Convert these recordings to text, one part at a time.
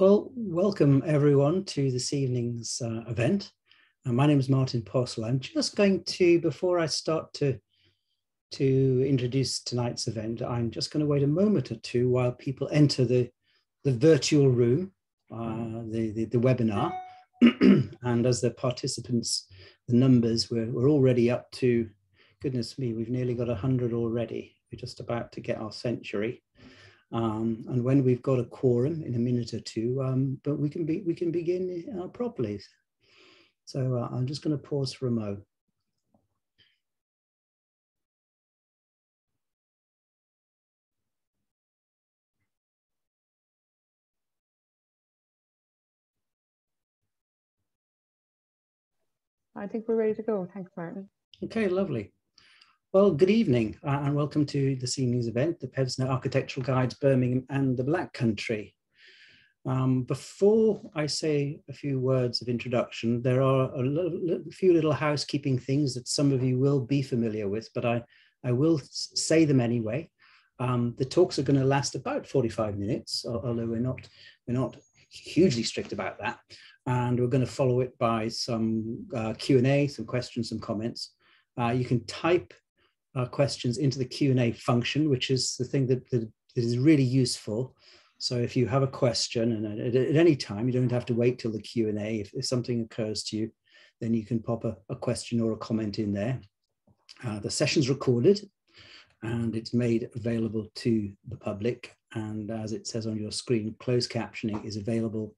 Well, welcome everyone to this evening's uh, event. Uh, my name is Martin Postle. I'm just going to, before I start to, to introduce tonight's event, I'm just going to wait a moment or two while people enter the, the virtual room, uh, the, the, the, webinar. and as the participants, the numbers, we're, we're already up to, goodness me, we've nearly got 100 already. We're just about to get our century. Um, and when we've got a quorum in a minute or two, um, but we can be we can begin uh, properly. So uh, I'm just going to pause for a moment. I think we're ready to go. Thanks, Martin. Okay, lovely. Well, good evening uh, and welcome to this evening's event, the Pevsner Architectural Guides Birmingham and the Black Country. Um, before I say a few words of introduction, there are a few little housekeeping things that some of you will be familiar with, but I, I will say them anyway. Um, the talks are going to last about 45 minutes, although we're not, we're not hugely strict about that. And we're going to follow it by some uh, Q&A, some questions, some comments. Uh, you can type uh, questions into the Q&A function, which is the thing that, that, that is really useful. So if you have a question and at, at any time, you don't have to wait till the Q&A. If, if something occurs to you, then you can pop a, a question or a comment in there. Uh, the session's recorded and it's made available to the public. And as it says on your screen, closed captioning is available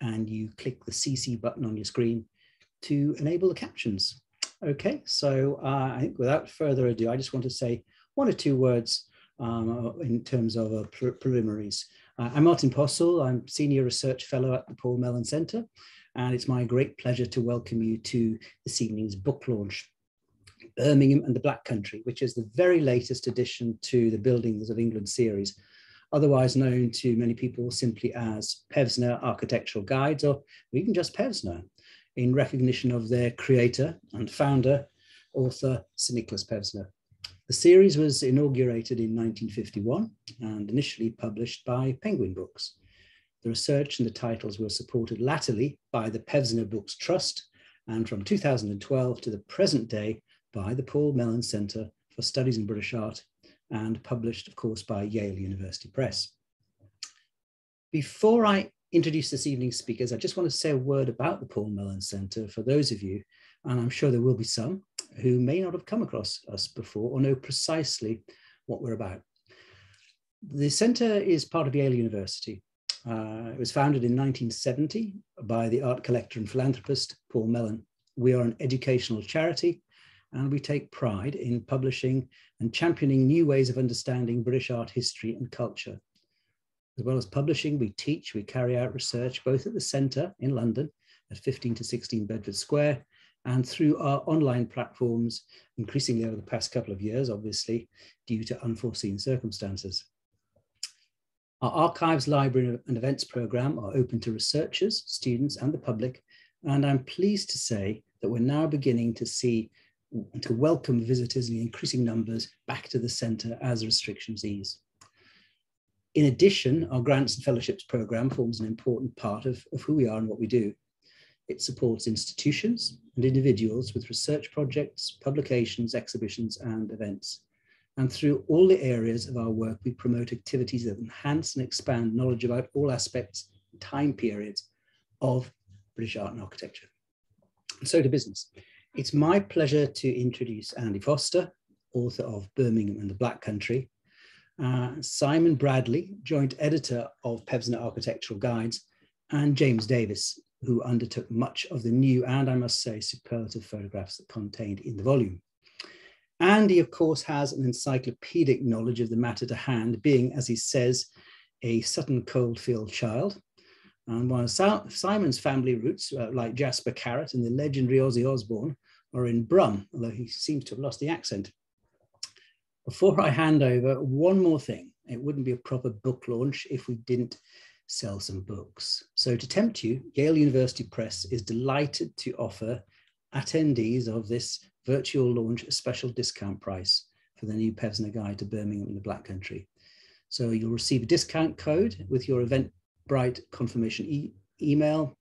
and you click the CC button on your screen to enable the captions. Okay, so uh, I think without further ado, I just want to say one or two words um, in terms of uh, pre preliminaries. Uh, I'm Martin Postle. I'm Senior Research Fellow at the Paul Mellon Centre, and it's my great pleasure to welcome you to this evening's book launch, Birmingham and the Black Country, which is the very latest addition to the Buildings of England series, otherwise known to many people simply as Pevsner Architectural Guides, or even just Pevsner in recognition of their creator and founder, author Sir Nikolaus Pevsner. The series was inaugurated in 1951 and initially published by Penguin Books. The research and the titles were supported latterly by the Pevsner Books Trust and from 2012 to the present day by the Paul Mellon Centre for Studies in British Art and published, of course, by Yale University Press. Before I introduce this evening's speakers, I just want to say a word about the Paul Mellon Centre for those of you, and I'm sure there will be some, who may not have come across us before or know precisely what we're about. The centre is part of Yale University. Uh, it was founded in 1970 by the art collector and philanthropist Paul Mellon. We are an educational charity and we take pride in publishing and championing new ways of understanding British art history and culture as well as publishing, we teach, we carry out research both at the centre in London at 15 to 16 Bedford Square and through our online platforms, increasingly over the past couple of years, obviously, due to unforeseen circumstances. Our archives, library and events program are open to researchers, students and the public. And I'm pleased to say that we're now beginning to see to welcome visitors in increasing numbers back to the centre as restrictions ease. In addition, our grants and fellowships program forms an important part of, of who we are and what we do. It supports institutions and individuals with research projects, publications, exhibitions, and events. And through all the areas of our work, we promote activities that enhance and expand knowledge about all aspects and time periods of British art and architecture. And so to business. It's my pleasure to introduce Andy Foster, author of Birmingham and the Black Country, uh, Simon Bradley, joint editor of Pevsner Architectural Guides, and James Davis, who undertook much of the new and I must say superlative photographs that contained in the volume. Andy, of course, has an encyclopedic knowledge of the matter to hand, being, as he says, a Sutton Coldfield child. And while Simon's family roots, uh, like Jasper Carrott and the legendary Ozzy Osbourne, are in Brum, although he seems to have lost the accent. Before I hand over, one more thing. It wouldn't be a proper book launch if we didn't sell some books. So to tempt you, Yale University Press is delighted to offer attendees of this virtual launch a special discount price for the new Pevsner Guide to Birmingham and the Black Country. So you'll receive a discount code with your event Bright confirmation e email.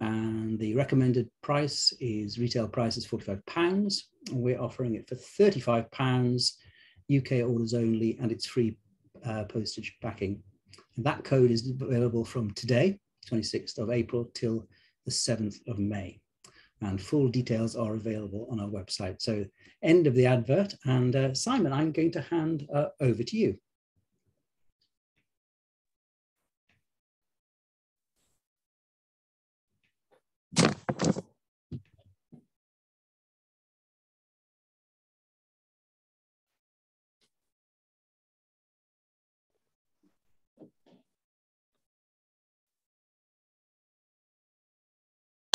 And the recommended price is retail price is 45 pounds. We're offering it for 35 pounds, UK orders only, and it's free uh, postage backing. And that code is available from today, 26th of April, till the 7th of May. And full details are available on our website. So end of the advert. And uh, Simon, I'm going to hand uh, over to you.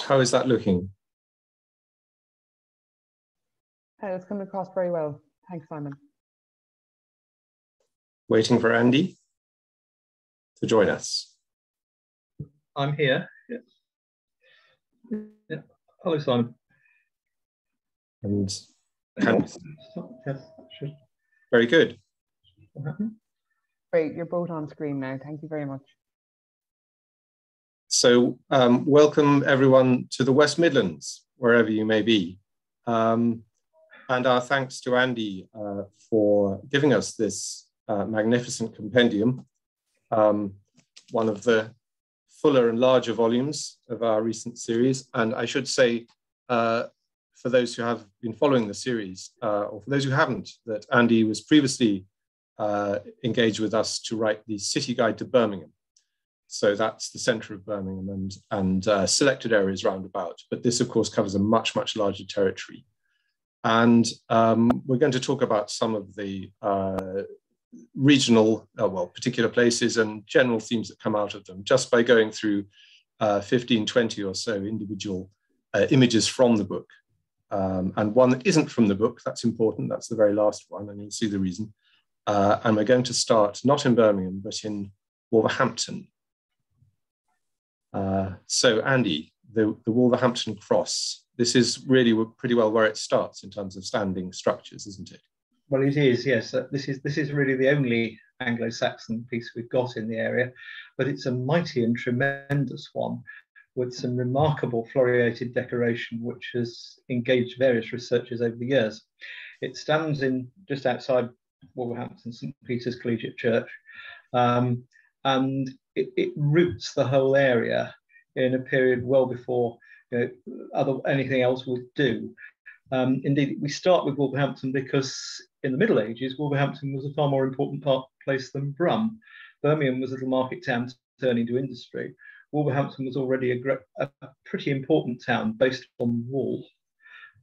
How is that looking? Hey, it's coming across very well. Thanks, Simon. Waiting for Andy to join us. I'm here. Yeah. yeah. Hello, Simon. And yes, very good. Great, you're both on screen now. Thank you very much. So um, welcome everyone to the West Midlands, wherever you may be. Um, and our thanks to Andy uh, for giving us this uh, magnificent compendium, um, one of the fuller and larger volumes of our recent series. And I should say, uh, for those who have been following the series, uh, or for those who haven't, that Andy was previously uh, engaged with us to write the City Guide to Birmingham. So that's the centre of Birmingham and, and uh, selected areas round about. But this, of course, covers a much, much larger territory. And um, we're going to talk about some of the uh, regional, uh, well, particular places and general themes that come out of them just by going through uh, 15, 20 or so individual uh, images from the book. Um, and one that isn't from the book, that's important, that's the very last one, and you'll see the reason. Uh, and we're going to start not in Birmingham, but in Wolverhampton, uh, so Andy, the, the Wolverhampton Cross, this is really pretty well where it starts in terms of standing structures, isn't it? Well, it is, yes. Uh, this is this is really the only Anglo-Saxon piece we've got in the area, but it's a mighty and tremendous one with some remarkable floriated decoration, which has engaged various researchers over the years. It stands in just outside Wolverhampton St Peter's Collegiate Church, um, and it, it roots the whole area in a period well before you know, other, anything else would do. Um, indeed, we start with Wolverhampton because in the Middle Ages, Wolverhampton was a far more important part, place than Brum. Birmingham was a little market town turning to industry. Wolverhampton was already a, a, pretty important town based on wool.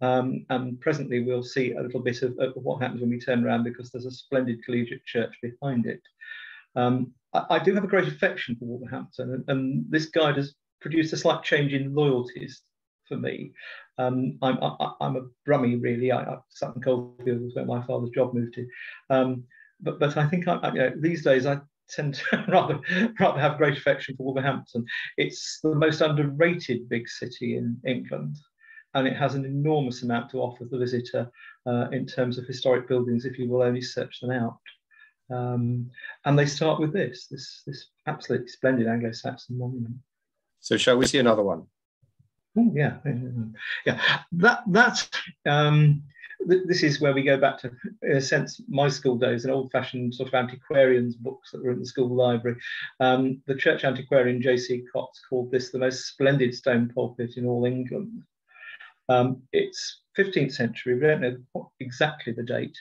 Um, and presently we'll see a little bit of, of, what happens when we turn around because there's a splendid collegiate church behind it. Um, I, do have a great affection for Wolverhampton, and, and, this guide has produced a slight change in loyalties for me. Um, I'm, I, am a Brummie, really. I, I, Sutton Coldfield was where my father's job moved to. Um, but, but I think I, I, you know, these days I tend to rather, rather have great affection for Wolverhampton. It's the most underrated big city in England and it has an enormous amount to offer the visitor uh, in terms of historic buildings if you will only search them out. Um, and they start with this, this, this absolutely splendid Anglo-Saxon monument. So shall we see another one? Oh, yeah, yeah. That that um, th this is where we go back to, in a sense, my school days and old-fashioned sort of antiquarians books that were in the school library. Um, the church antiquarian J.C. Cox called this the most splendid stone pulpit in all England. Um, it's 15th century. We don't know exactly the date,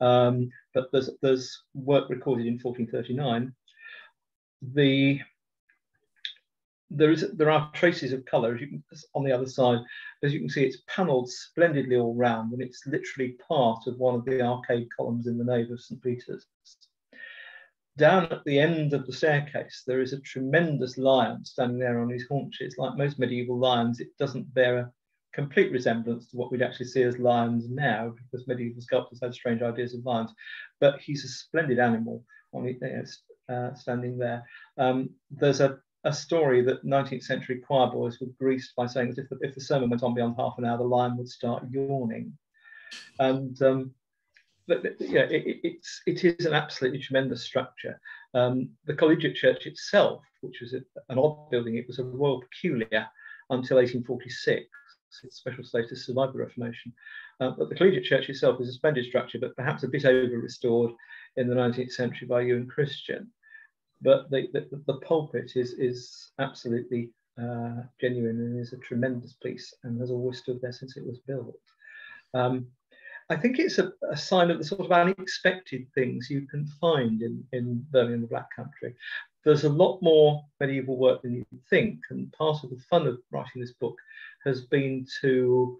um, but there's, there's work recorded in 1439. The there is there are traces of colour as you can, on the other side. As you can see, it's panelled splendidly all round, and it's literally part of one of the arcade columns in the nave of St Peter's. Down at the end of the staircase, there is a tremendous lion standing there on his haunches. Like most medieval lions, it doesn't bear a complete resemblance to what we'd actually see as lions now, because medieval sculptors had strange ideas of lions. But he's a splendid animal on uh, standing there. Um, there's a, a story that 19th century choir boys were greased by saying that if the, if the sermon went on beyond half an hour, the lion would start yawning. And um, but, yeah, it, it's it is an absolutely tremendous structure. Um, the collegiate church itself, which was an odd building, it was a royal peculiar until 1846. Its special status survived the Reformation. Uh, but the collegiate church itself is a splendid structure, but perhaps a bit over restored in the 19th century by Ewan Christian. But the, the, the pulpit is, is absolutely uh, genuine and is a tremendous piece and has always stood there since it was built. Um, I think it's a, a, sign of the sort of unexpected things you can find in, in Birmingham, the Black Country. There's a lot more medieval work than you think, and part of the fun of writing this book has been to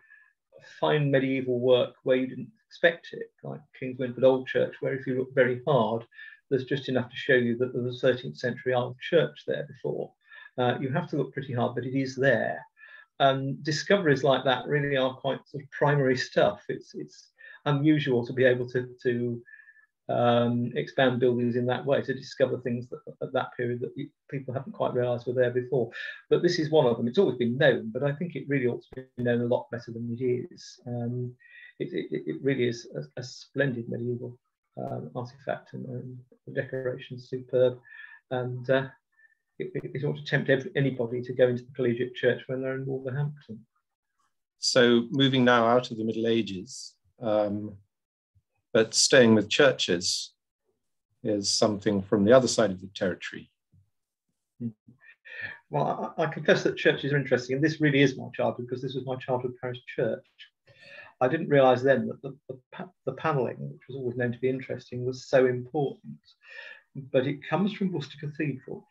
find medieval work where you didn't expect it, like Kingswinford Old Church, where if you look very hard, there's just enough to show you that there was a 13th century old church there before. Uh, you have to look pretty hard, but it is there. And discoveries like that really are quite sort of primary stuff. It's it's unusual to be able to to um, expand buildings in that way to discover things that at that period that people haven't quite realised were there before. But this is one of them. It's always been known, but I think it really ought to be known a lot better than it is. Um, it, it, it, really is a, a splendid medieval um, artifact and, and, the decoration superb. And uh, it, it, ought to tempt anybody to go into the collegiate church when they're in Wolverhampton. So moving now out of the Middle Ages, um, but staying with churches is something from the other side of the territory. Well, I, I confess that churches are interesting, and this really is my childhood because this was my childhood parish church. I didn't realise then that the, the, the panelling, which was always known to be interesting, was so important. But it comes from Worcester Cathedral,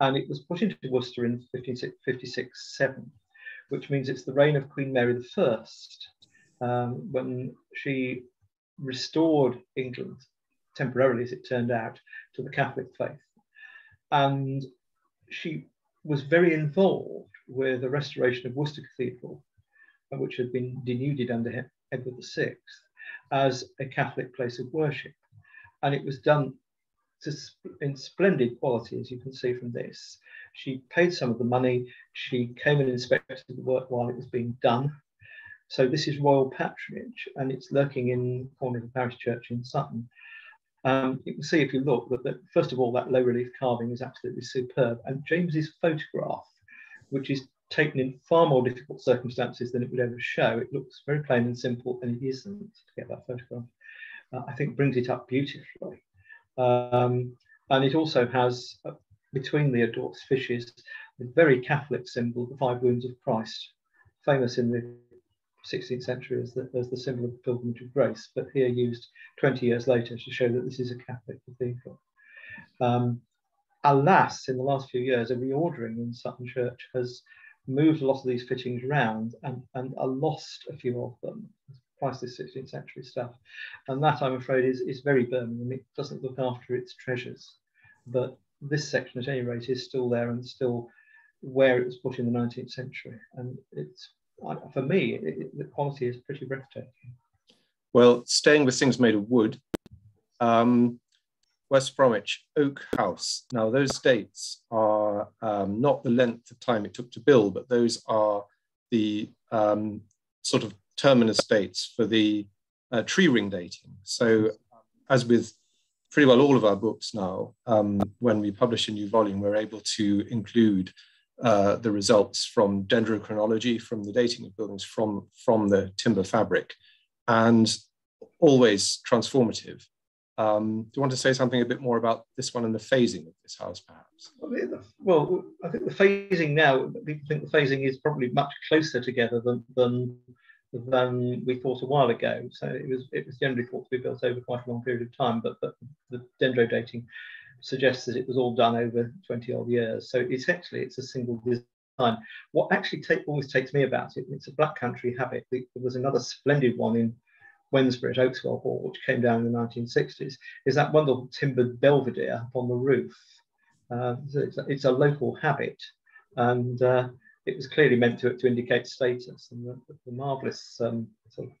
and it was put into Worcester in 1556 7, which means it's the reign of Queen Mary I, um, when she restored England temporarily, as it turned out, to the Catholic faith. And she was very involved with the restoration of Worcester Cathedral, which had been denuded under Edward VI, as a Catholic place of worship. And it was done to, in splendid quality, as you can see from this. She paid some of the money. She came and inspected the work while it was being done. So this is royal patronage, and it's lurking in the corner of the parish church in Sutton. Um, you can see if you look that, that, first of all that low relief carving is absolutely superb, and James's photograph, which is taken in far more difficult circumstances than it would ever show. It looks very plain and simple, and it isn't to get that photograph. Uh, I think brings it up beautifully. Um, and it also has, uh, between the adored fishes, the very Catholic symbol, the five wounds of Christ, famous in the 16th century as the, as the symbol of the pilgrimage of grace, but here used 20 years later to show that this is a Catholic cathedral. Um, alas, in the last few years, a reordering in Sutton Church has moved a lot of these fittings around and, and lost a few of them. Priceless 16th century stuff. And that, I'm afraid, is, is very Birmingham. It doesn't look after its treasures. But this section, at any rate, is still there and still where it was put in the 19th century. And it's for me, it, the quality is pretty breathtaking. Well, staying with things made of wood, um, West Bromwich Oak House. Now, those dates are um, not the length of time it took to build, but those are the um, sort of terminus dates for the uh, tree ring dating. So, as with pretty well all of our books now, um, when we publish a new volume, we're able to include uh, the results from dendrochronology, from the dating of buildings from, from the timber fabric, and always transformative. Um, do you want to say something a bit more about this one and the phasing of this house, perhaps? Well, I think the phasing now, people think the phasing is probably much closer together than, than, than we thought a while ago. So it was, it was generally thought to be built over quite a long period of time, but, but the dendro dating suggests that it was all done over 20 odd years. So essentially, it's a single design. What actually take, always takes me about it, it's a black country habit. There was another splendid one in Wednesbury at Oakeswell Hall, which came down in the 1960s, is that wonderful timbered belvedere on the roof. Uh, it's, a, it's, a, local habit, and uh, it was clearly meant to, to indicate status. And the, the marvelous um, sort of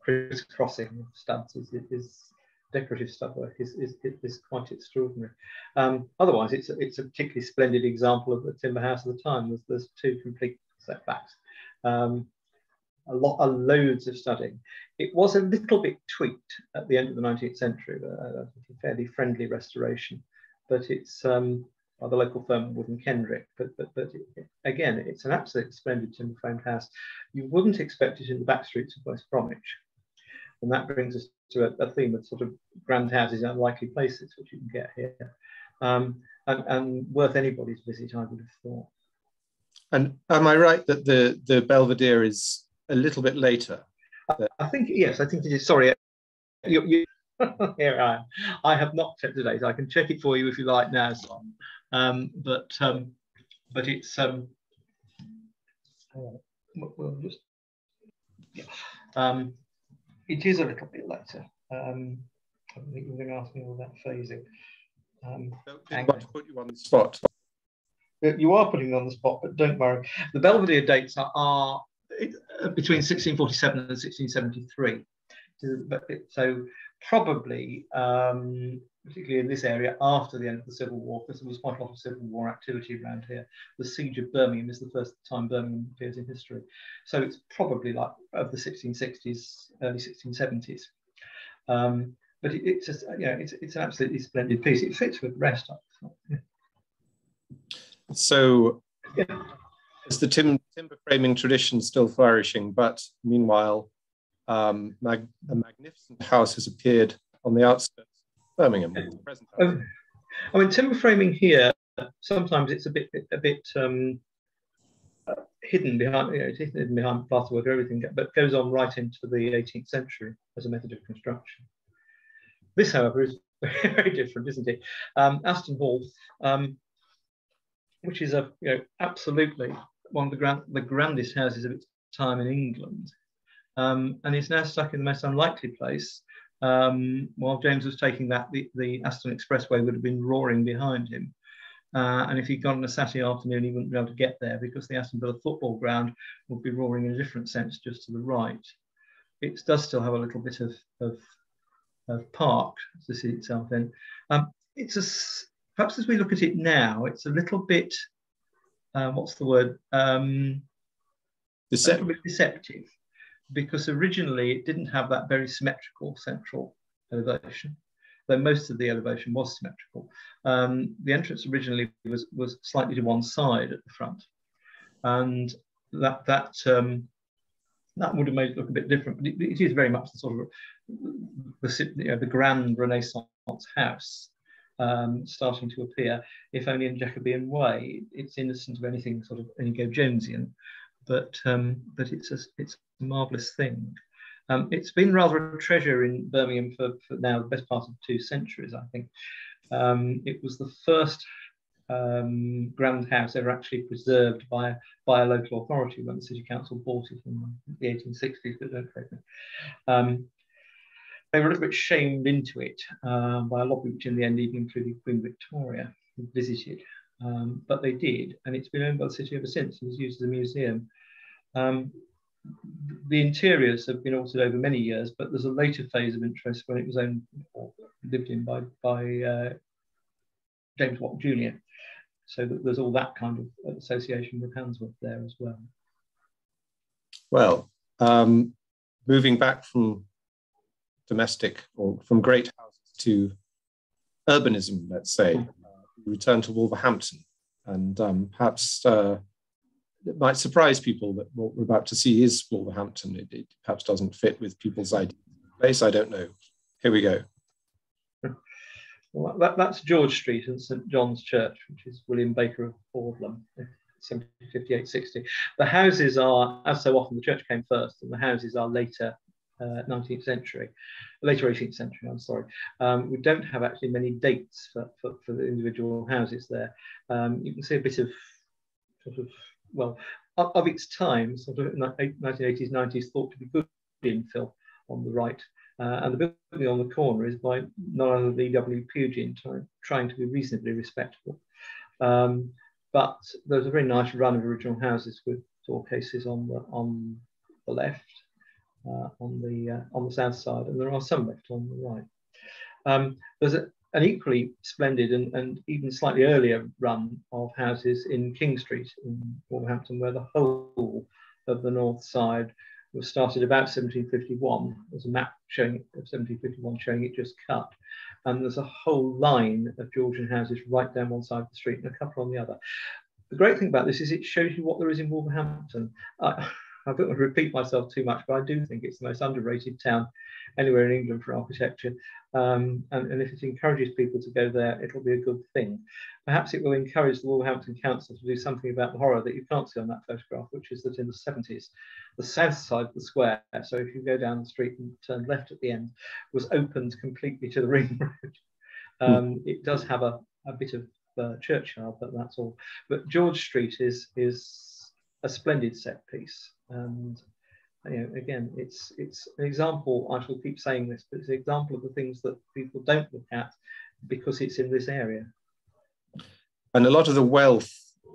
crisscrossing of studs is, is decorative stuffwork is, is, is quite extraordinary. Um, otherwise, it's a, it's a particularly splendid example of the timber house of the time. There's, there's two complete setbacks. Um, a lot, a loads of studying. It was a little bit tweaked at the end of the 19th century, a, a fairly friendly restoration, but it's um, by the local firm Wood and Kendrick. But, but, but it, again, it's an absolutely splendid timber framed house. You wouldn't expect it in the back streets of West Bromwich. And that brings us to a, a theme of sort of grand houses in unlikely places, which you can get here. Um, and, and worth anybody's visit, I would have thought. And am I right that the, the Belvedere is a little bit later? I, I think, yes, I think it is. Sorry, you, you, here I am. I have not checked the date. I can check it for you if you like now, Simon. Um, but um, but it's um, we'll just yeah. Um, it is a little bit later. Um, I think you're going to ask me all that phasing. Um, Don't want to put you on the spot. You are putting me on the spot, but don't worry. The Belvedere dates are, are between 1647 and 1673. So probably, um, particularly in this area, after the end of the Civil War, because there was quite a lot of Civil War activity around here. The siege of Birmingham is the first time Birmingham appears in history. So it's probably like of the 1660s, early 1670s. Um, but it, it's just, you know, it's, it's an absolutely splendid piece. It fits with the rest. Yeah. So yeah. is the tim timber framing tradition still flourishing? But meanwhile, um, mag a magnificent house has appeared on the outskirts Birmingham. Um, I mean, timber framing here sometimes it's a bit a bit um, uh, hidden behind you know, it's hidden behind plasterwork everything, but goes on right into the 18th century as a method of construction. This, however, is very different, isn't it? Um, Aston Hall, um, which is a you know absolutely one of the grand the grandest houses of its time in England, um, and is now stuck in the most unlikely place. Um, while James was taking that, the, the Aston Expressway would have been roaring behind him. Uh, and if he'd gone on a Saturday afternoon, he wouldn't be able to get there because the Aston Villa football ground would be roaring in a different sense just to the right. It does still have a little bit of, of, of park to see itself in. Um, it's a, perhaps as we look at it now, it's a little bit, uh, what's the word? Um, deceptive. deceptive because originally it didn't have that very symmetrical central elevation, though most of the elevation was symmetrical. Um, the entrance originally was, was slightly to one side at the front. And that, that, um, that would have made it look a bit different, but it, it is very much the sort of the, you know, the grand Renaissance house um, starting to appear, if only in Jacobean way. It's innocent of anything sort of Inigo Jonesian, but um, but it's a it's marvelous thing. Um, it's been rather a treasure in Birmingham for, for, now the best part of two centuries, I think. Um, it was the first um, grand house ever actually preserved by, by a local authority when the city council bought it in the 1860s, but don't me. Um, they were a little bit shamed into it um, by a lobby, which in the end even included Queen Victoria, who visited. Um, but they did, and it's been owned by the city ever since and is used as a museum. Um, the interiors have been altered over many years, but there's a later phase of interest when it was owned or lived in by, by uh, James Watt Jr. So there's all that kind of association with Handsworth there as well. Well, um, moving back from domestic or from great houses to urbanism, let's say, uh, return to Wolverhampton. And um, perhaps uh, it might surprise people that what we're about to see is Wolverhampton. It, it perhaps doesn't fit with people's ideas place. I don't know. Here we go. Well, that, that's George Street and St John's Church, which is William Baker of Audlem, 1758 60. The houses are, as so often, the church came first, and the houses are later uh, 19th century, later 18th century, I'm sorry. Um, we don't have actually many dates for, for, for the individual houses there. Um, you can see a bit of sort of well, of, of its time, sort of 1980s, 90s, thought to be good infill on the right. Uh, and the building on the corner is by none other than E.W. Pugin, trying, trying to be reasonably respectable. Um, but there's a very nice run of original houses with door cases on the on the left, uh, on the uh, on the south side, and there are some left on the right. Um, there's a, an equally splendid and, and even slightly earlier run of houses in King Street in Wolverhampton, where the whole of the north side was started about 1751. There's a map showing of 1751 showing it just cut. And there's a whole line of Georgian houses right down one side of the street and a couple on the other. The great thing about this is it shows you what there is in Wolverhampton. I, I don't want to repeat myself too much, but I do think it's the most underrated town anywhere in England for architecture. Um, and, and, if it encourages people to go there, it'll be a good thing. Perhaps it will encourage the Wolverhampton Council to do something about the horror that you can't see on that photograph, which is that in the 70s, the south side of the square, so if you go down the street and turn left at the end, was opened completely to the ring road. Um, it does have a, a bit of uh, churchyard, but that's all. But George Street is is a splendid set piece, and you know, again, it's it's an example. I shall keep saying this, but it's an example of the things that people don't look at because it's in this area. And a lot of the wealth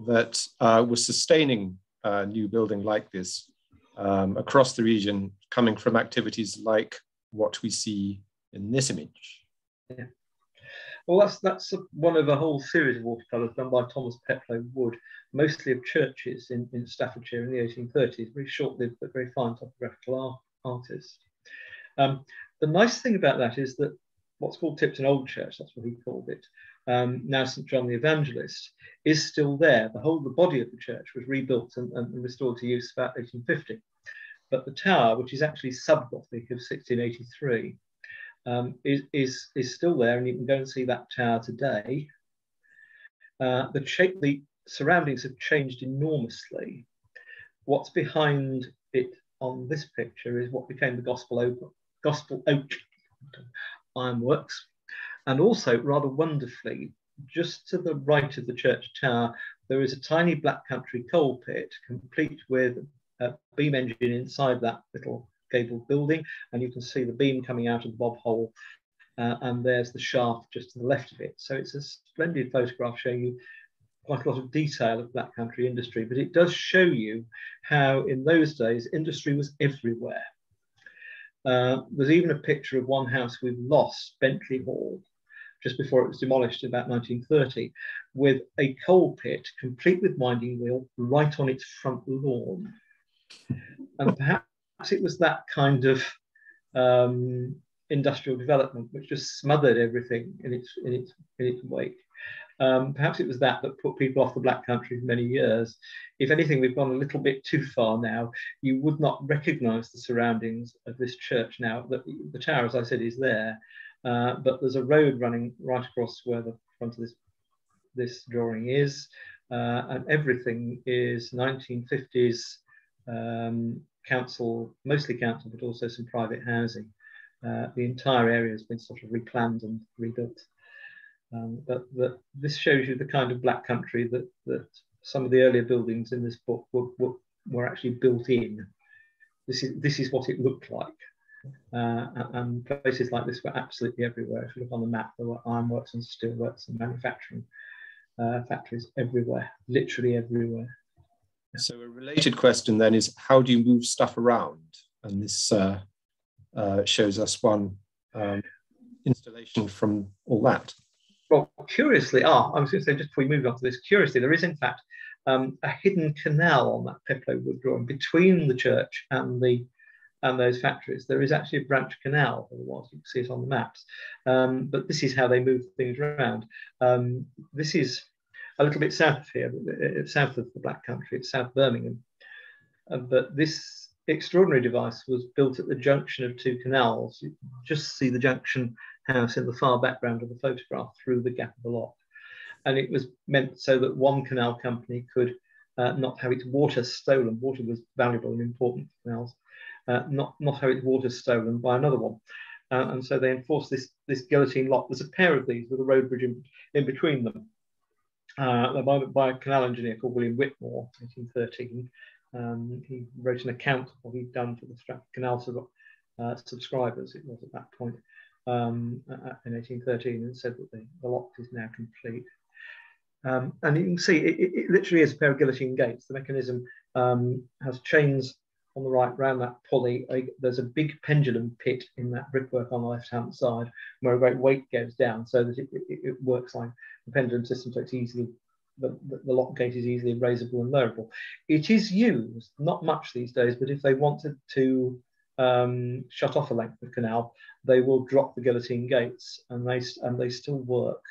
that uh, was sustaining a new building like this um, across the region, coming from activities like what we see in this image. Yeah. Well, that's that's one of a whole series of watercolours done by Thomas Peploe Wood, mostly of churches in, in Staffordshire in the 1830s. Very short-lived but very fine topographical artist. Um, the nice thing about that is that what's called Tipton Old Church, that's what he called it, um, now St John the Evangelist, is still there. The whole the body of the church was rebuilt and, and restored to use about 1850. But the tower, which is actually sub-Gothic of 1683, um, is, is, is still there, and you can go and see that tower today. Uh, the, the surroundings have changed enormously. What's behind it on this picture is what became the Gospel Oak, Gospel Oak Ironworks. And also, rather wonderfully, just to the right of the church tower, there is a tiny black country coal pit, complete with a beam engine inside that little gabled building, and you can see the beam coming out of the bob hole, uh, and there's the shaft just to the left of it. So it's a splendid photograph showing you quite a lot of detail of black country industry, but it does show you how in those days industry was everywhere. Uh, there's even a picture of one house we've lost, Bentley Hall, just before it was demolished in about 1930, with a coal pit complete with winding wheel right on its front lawn. And perhaps it was that kind of um, industrial development which just smothered everything in its in its in its wake. Um, perhaps it was that that put people off the Black Country for many years. If anything, we've gone a little bit too far now. You would not recognise the surroundings of this church now. The, the tower, as I said, is there, uh, but there's a road running right across where the front of this this drawing is, uh, and everything is 1950s um, council, mostly council, but also some private housing. Uh, the entire area has been sort of replanned and rebuilt. Um, but, but, this shows you the kind of black country that, that some of the earlier buildings in this book were, were, were actually built in. This is, this is what it looked like. Uh, and places like this were absolutely everywhere. If you look on the map, there were ironworks and steelworks and manufacturing uh, factories everywhere, literally everywhere. So a related question then is how do you move stuff around? And this uh, uh, shows us one um, installation from all that. Well, curiously, ah, I was going to say just before we move on to this, curiously, there is in fact um, a hidden canal on that Peploe wood drawing between the church and the and those factories. There is actually a branch canal, otherwise you can see it on the maps. Um, but this is how they move things around. Um, this is a little bit south of here, uh, south of the Black Country, it's South Birmingham. Uh, but this extraordinary device was built at the junction of two canals. You just see the junction house in the far background of the photograph through the gap of the lock. And it was meant so that one canal company could uh, not have its water stolen. Water was valuable and important for canals. Uh, not, not have its water stolen by another one. Uh, and so they enforced this, this guillotine lock. There's a pair of these with a road bridge in, in between them uh, by, by, a canal engineer called William Whitmore, 1813. Um, he wrote an account of what he'd done for the Stratford Canal sub, uh, subscribers, it was at that point, um, in 1813, and said that the, the lock is now complete. Um, and you can see it, it, it, literally is a pair of guillotine gates. The mechanism um, has chains on the right round that pulley. There's a big pendulum pit in that brickwork on the left hand side where a great weight goes down so that it, it, it works like a pendulum system so it's easily the, the, lock gate is easily raisable and lowerable. It is used, not much these days, but if they wanted to um, shut off a length of canal, they will drop the guillotine gates and they, and they still work.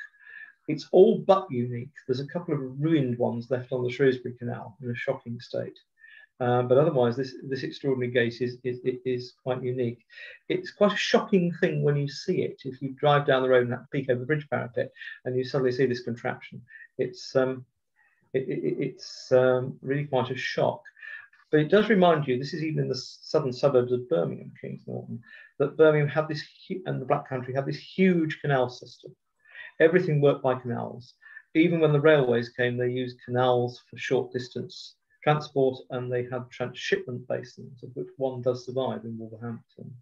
It's all but unique. There's a couple of ruined ones left on the Shrewsbury Canal in a shocking state. Um, but otherwise, this, this extraordinary gate is, is, is quite unique. It's quite a shocking thing when you see it. If you drive down the road and peek over the bridge parapet and you suddenly see this contraption, it's, um, it, it, it's um, really quite a shock. But it does remind you, this is even in the southern suburbs of Birmingham, Kings Norton, that Birmingham had this, and the Black Country had this huge canal system. Everything worked by canals. Even when the railways came, they used canals for short distance transport and they had transshipment basins, of which one does survive in Wolverhampton.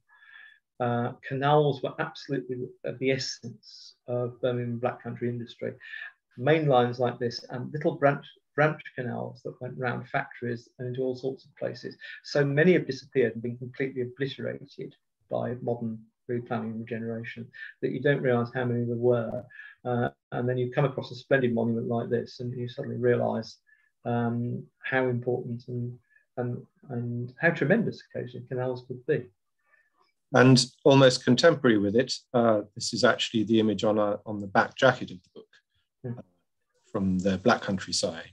Uh, canals were absolutely the essence of Birmingham Black Country industry. Main lines like this and little branch, branch canals that went round factories and into all sorts of places. So many have disappeared and been completely obliterated by modern replanning and regeneration that you don't realise how many there were. Uh, and then you come across a splendid monument like this and you suddenly realise um, how important and, and, and how tremendous occasionally canals could be. And almost contemporary with it, uh, this is actually the image on, on the back jacket of the book uh, from the Black Country side.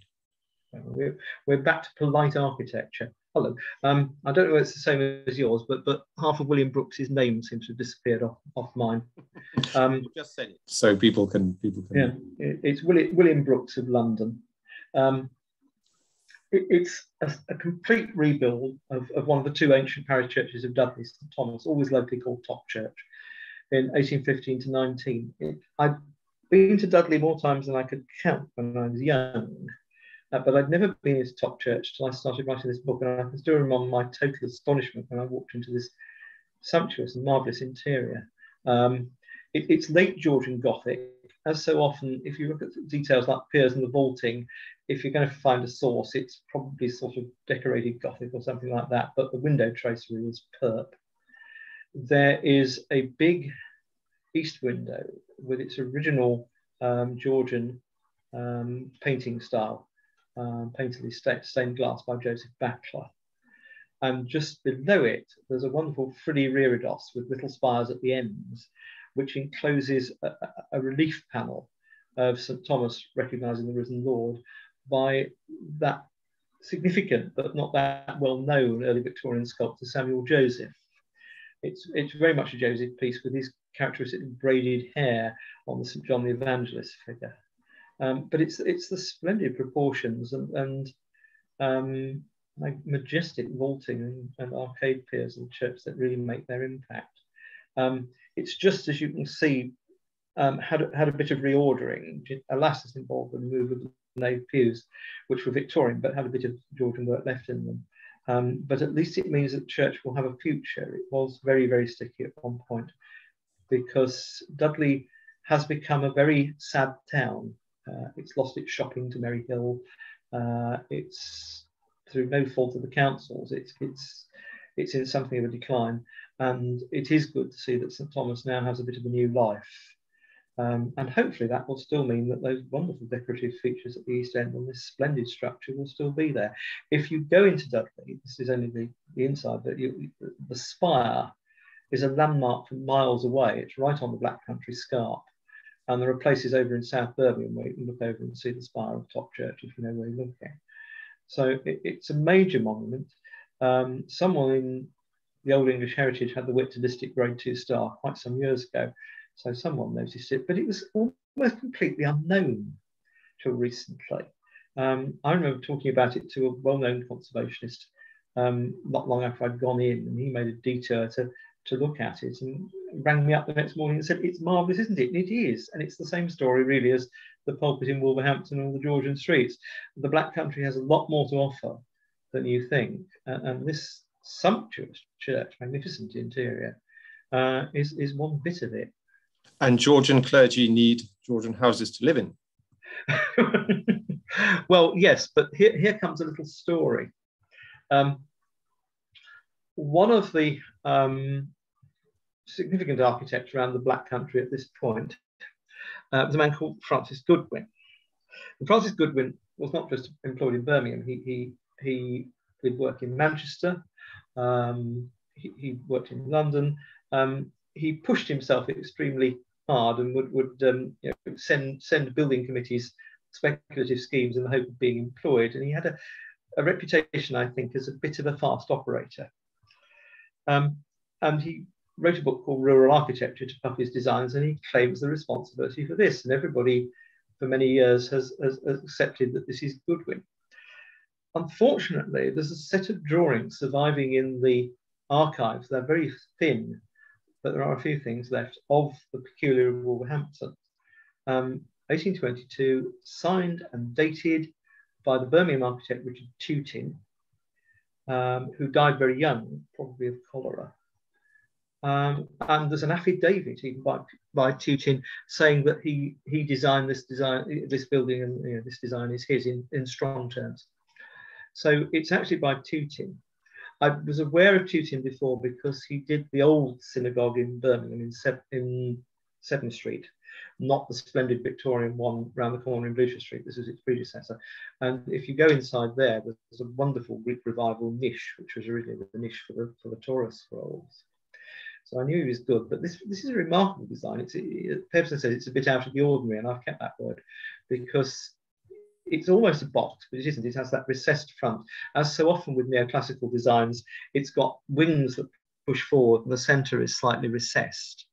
We're, we're back to polite architecture. Hello. Um, I don't know if it's the same as yours, but but half of William Brooks's name seems to have disappeared off, off mine. Um, just said it, so people can people can. Yeah, it's William, William Brooks of London. Um, it's a, a, complete rebuild of, of one of the two ancient parish churches of Dudley, St Thomas, always locally called Top Church, in 1815 to 19. It, I'd been to Dudley more times than I could count when I was young, uh, but I'd never been to Top Church till I started writing this book, and I can still remember my total astonishment when I walked into this sumptuous and marvellous interior. Um, it, it's late Georgian Gothic, as so often, if you look at details like piers and the vaulting, if you're going to find a source, it's probably sort of decorated Gothic or something like that, but the window tracery is perp. There is a big east window with its original um, Georgian um, painting style, um, painterly stained glass by Joseph Backler. And just below it, there's a wonderful frilly reredos with little spires at the ends, which encloses a, a relief panel of St. Thomas recognizing the risen Lord by that significant but not that well known early Victorian sculptor Samuel Joseph. It's, it's very much a Joseph piece with his characteristic braided hair on the St. John the Evangelist figure. Um, but it's, it's the splendid proportions and, and um, like majestic vaulting and, arcade piers and church that really make their impact. Um, it's just as you can see, um, had, had a bit of reordering. Alas, it's involved the move of the nave pews, which were Victorian but had a bit of Georgian work left in them. Um, but at least it means that the church will have a future. It was very, very sticky at one point because Dudley has become a very sad town. Uh, it's lost its shopping to Merry Hill. Uh, it's through no fault of the councils. It's it's it's in something of a decline, and it is good to see that St Thomas now has a bit of a new life. Um, and hopefully that will still mean that those wonderful decorative features at the East End on this splendid structure will still be there. If you go into Dudley, this is only the, the inside, but you, the spire is a landmark from miles away. It's right on the Black Country Scarp. And there are places over in South Birmingham where you can look over and see the spire of Top Church if you know where you're looking. So it, it's a major monument. Um, someone in the Old English Heritage had the wit to list it grade two star quite some years ago. So someone noticed it, but it was almost completely unknown till recently. Um, I remember talking about it to a well-known conservationist um, not long after I'd gone in, and he made a detour to, to look at it and rang me up the next morning and said, It's marvellous, isn't it? And it is. And it's the same story, really, as the pulpit in Wolverhampton or the Georgian streets. The Black Country has a lot more to offer than you think. And this sumptuous church, magnificent interior, uh, is, is one bit of it. And Georgian clergy need Georgian houses to live in. well, yes, but here, here comes a little story. Um, one of the um, significant architects around the Black Country at this point uh, was a man called Francis Goodwin. And Francis Goodwin was not just employed in Birmingham, he, he, he did work in Manchester, um, he, he, worked in London. Um, he pushed himself extremely hard and would, would um, you know, send, send building committees speculative schemes in the hope of being employed. And he had a, a reputation, I think, as a bit of a fast operator. Um, and he wrote a book called Rural Architecture to puff his designs, and he claims the responsibility for this. And everybody for many years has, has accepted that this is Goodwin. Unfortunately, there's a set of drawings surviving in the archives. They're very thin, but there are a few things left of the peculiar Wolverhampton. Um, 1822, signed and dated by the Birmingham architect Richard Tutin, um, who died very young, probably of cholera. Um, and there's an affidavit even by, by Tutin saying that he he designed this design, this building, and you know, this design is his in, in strong terms. So it's actually by Tutin. I was aware of Tutin before because he did the old synagogue in Birmingham in, Se in Severn Street, not the splendid Victorian one round the corner in Blucher Street. This is its predecessor. And if you go inside there, there's a wonderful Greek revival niche, which was originally the niche for the, for the Torah scrolls. So I knew he was good, but this this is a remarkable design. It's it, Pevsner says it's a bit out of the ordinary, and I've kept that word because it's almost a box, but it isn't. It has that recessed front. As so often with neoclassical designs, it's got wings that push forward, and the centre is slightly recessed.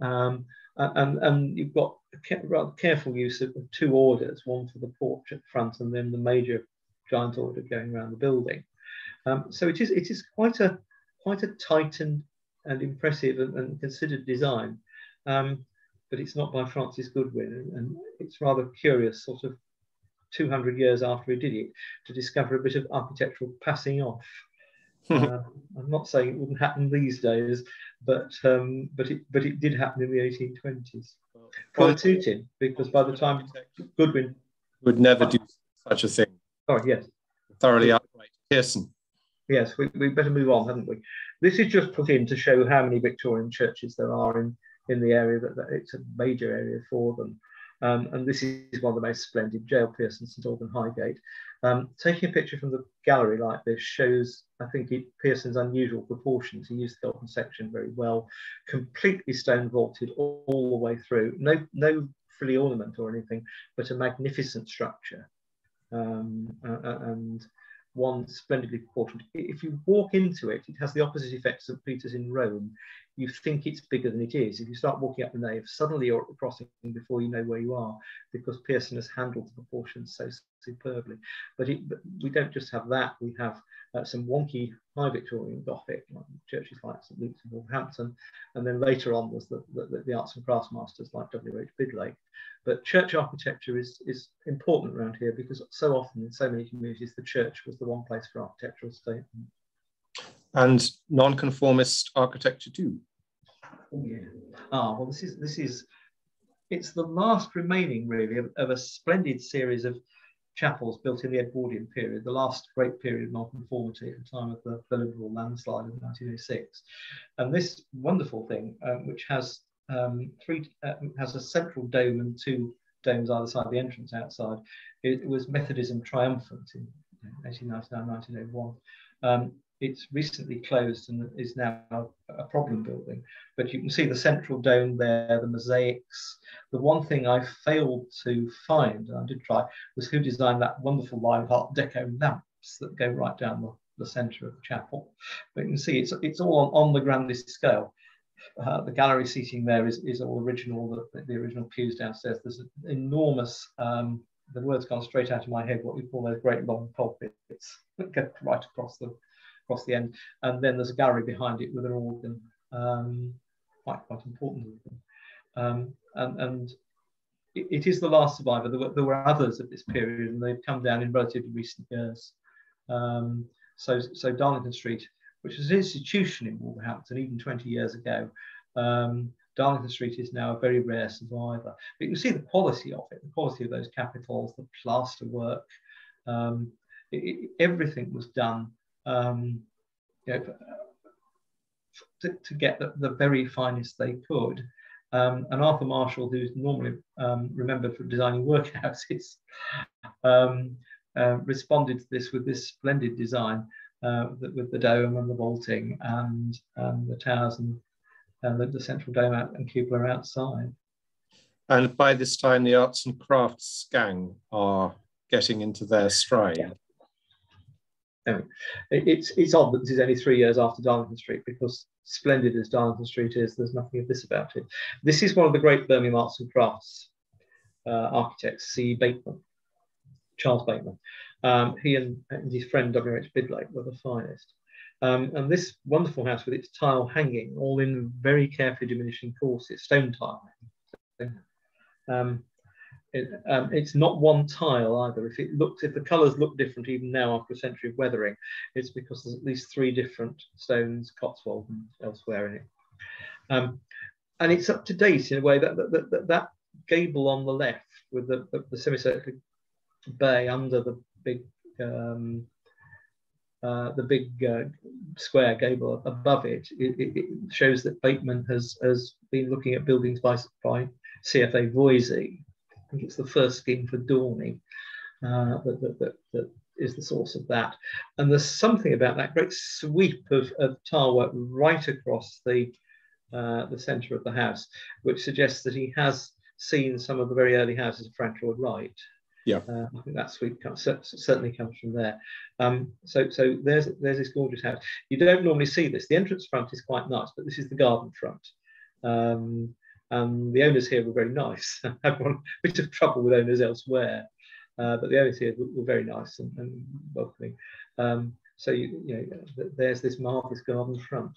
Um, and, and you've got a rather careful use of two orders, one for the porch at front and then the major giant order going around the building. Um, so it is it is quite a quite a tightened and impressive and, and considered design, um, but it's not by Francis Goodwin, and it's rather curious, sort of 200 years after he did it, to discover a bit of architectural passing off. uh, I'm not saying it wouldn't happen these days, but um, but it but it did happen in the 1820s. Well, Tutin, because by the time Goodwin would never do such a thing. Oh yes, thoroughly upright. Pearson. Yes, we, we better move on, haven't we? This is just put in to show how many Victorian churches there are in in the area. That, that it's a major area for them. Um, and this is one of the most splendid, J.L. Pearson, St Alban Highgate. Um, taking a picture from the gallery like this shows, I think, it, Pearson's unusual proportions. He used the open section very well, completely stone vaulted all, all the way through. No, no frilly ornament or anything, but a magnificent structure. Um, uh, and one splendidly proportioned. If you walk into it, it has the opposite effect of Peter's in Rome you think it's bigger than it is. If you start walking up the nave, suddenly you're at the crossing before you know where you are, because Pearson has handled the proportions so superbly. But, it, but we don't just have that, we have uh, some wonky high Victorian Gothic, like churches like St Luke's and Wolverhampton, and then later on was the, the, the arts and crafts masters like W.H. Bidlake. But church architecture is, is important around here because so often in so many communities, the church was the one place for architectural statement and nonconformist architecture too. Oh, yeah. Ah, well, this is this is it's the last remaining really of, of, a splendid series of chapels built in the Edwardian period, the last great period of nonconformity at the time of the, the Liberal landslide of 1906. And this wonderful thing, um, which has um, three uh, has a central dome and two domes either side of the entrance outside, it, it was Methodism triumphant in 1899, 1901. Um, it's recently closed and is now a problem building. But you can see the central dome there, the mosaics. The one thing I failed to find, and I did try, was who designed that wonderful line Art Deco lamps that go right down the, the centre of the chapel. But you can see it's, it's all on, on the grandest scale. Uh, the gallery seating there is, is all original, the, the original pews downstairs. There's an enormous, um, the word's gone straight out of my head, what we call those great long pulpits that go right across the across the end. And then there's a gallery behind it with an organ, um, quite quite important organ. Um, and, and it, it is the last survivor. There were, there were others of this period, and they've come down in relatively recent years. Um, so, so Darlington Street, which was an institution in Wolverhampton even 20 years ago, um, Darlington Street is now a very rare survivor. But you can see the quality of it, the quality of those capitals, the plaster work. Um, it, it, everything was done um, you know, to, to, get the, the, very finest they could. Um, and Arthur Marshall, who's normally um, remembered for designing workhouses, um, uh, responded to this with this splendid design uh, with the dome and the vaulting and, the towers and, and the, the, central dome out and cupola outside. And by this time, the arts and crafts gang are getting into their stride. Yeah. Anyway, it's it's odd that this is only three years after Darlington Street because splendid as Darlington Street is, there's nothing of this about it. This is one of the great Birmingham arts and crafts uh, architects, C. Bateman, Charles Bateman. Um, he and, and, his friend W.H. Bidlake were the finest. Um, and this wonderful house with its tile hanging, all in very carefully diminishing courses, stone tile. Um, it, um, it's not one tile either. If it looks, if the colours look different even now after a century of weathering, it's because there's at least three different stones, Cotswold and elsewhere in it. Um, and it's up to date in a way that that, that, that gable on the left with the, the, the semicircular bay under the big um, uh, the big uh, square gable above it, it, it, shows that Bateman has, has been looking at buildings by, by CFA Voysey think it's the first scheme for Dorney uh, that, that, that, that is the source of that. And there's something about that great sweep of, of tile work right across the, uh, the centre of the house, which suggests that he has seen some of the very early houses of Frank Lloyd Wright. Yeah, uh, I think that sweep comes, certainly comes from there. Um, so, so there's there's this gorgeous house. You don't normally see this. The entrance front is quite nice, but this is the garden front. Um, um, the owners here were very nice. I had one bit of trouble with owners elsewhere, uh, but the owners here were, were very nice and, and welcoming. Um, so you, you know, there's this marvelous garden front.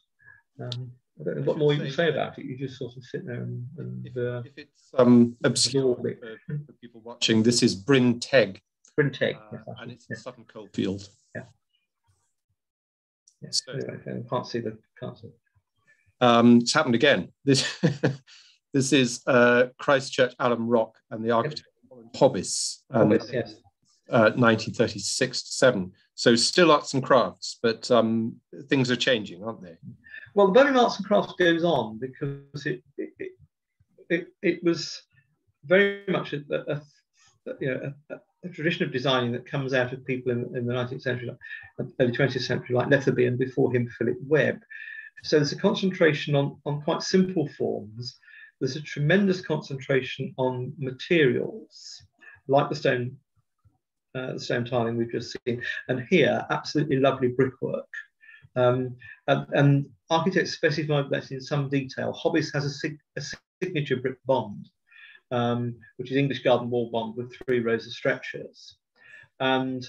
Um, I don't know what more you can say about it. You just sort of sit there and. and if, uh, if, it's um, obscure for, for, people watching, this is Bryn Teg. Bryn Teg, uh, yes, and it's yeah. Sutton Coldfield. Yeah. Yeah. So, anyway, can't see the can't see. Um, it's happened again. This This is uh, Christchurch Alum Rock and the architect Hobbiss, um, Hobbiss yes. Uh, 1936 to 7. So still arts and crafts, but um, things are changing, aren't they? Well, the Birmingham Arts and Crafts goes on because it it, it, it was very much a, a, a you know, a, a, tradition of designing that comes out of people in, in the 19th century, like, early 20th century, like Lethaby, and before him, Philip Webb. So there's a concentration on, on quite simple forms there's a tremendous concentration on materials, like the stone, uh, the stone tiling we've just seen, and here, absolutely lovely brickwork. Um, and, and, architects specified that in some detail. Hobbiss has a, sig a signature brick bond, um, which is English garden wall bond with three rows of stretchers. And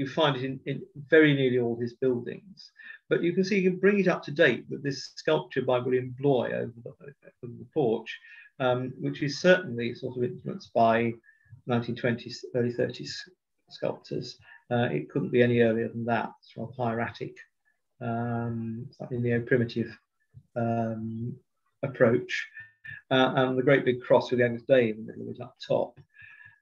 you find it in, in, very nearly all his buildings. But you can see you can bring it up to date with this sculpture by William Bloye over the, over the porch, um, which is certainly sort of influenced by 1920s, early 30s sculptors. Uh, it couldn't be any earlier than that. It's rather hieratic, um, slightly neo-primitive um, approach. Uh, and the great big cross with the Agnus Dei in the middle of it up top.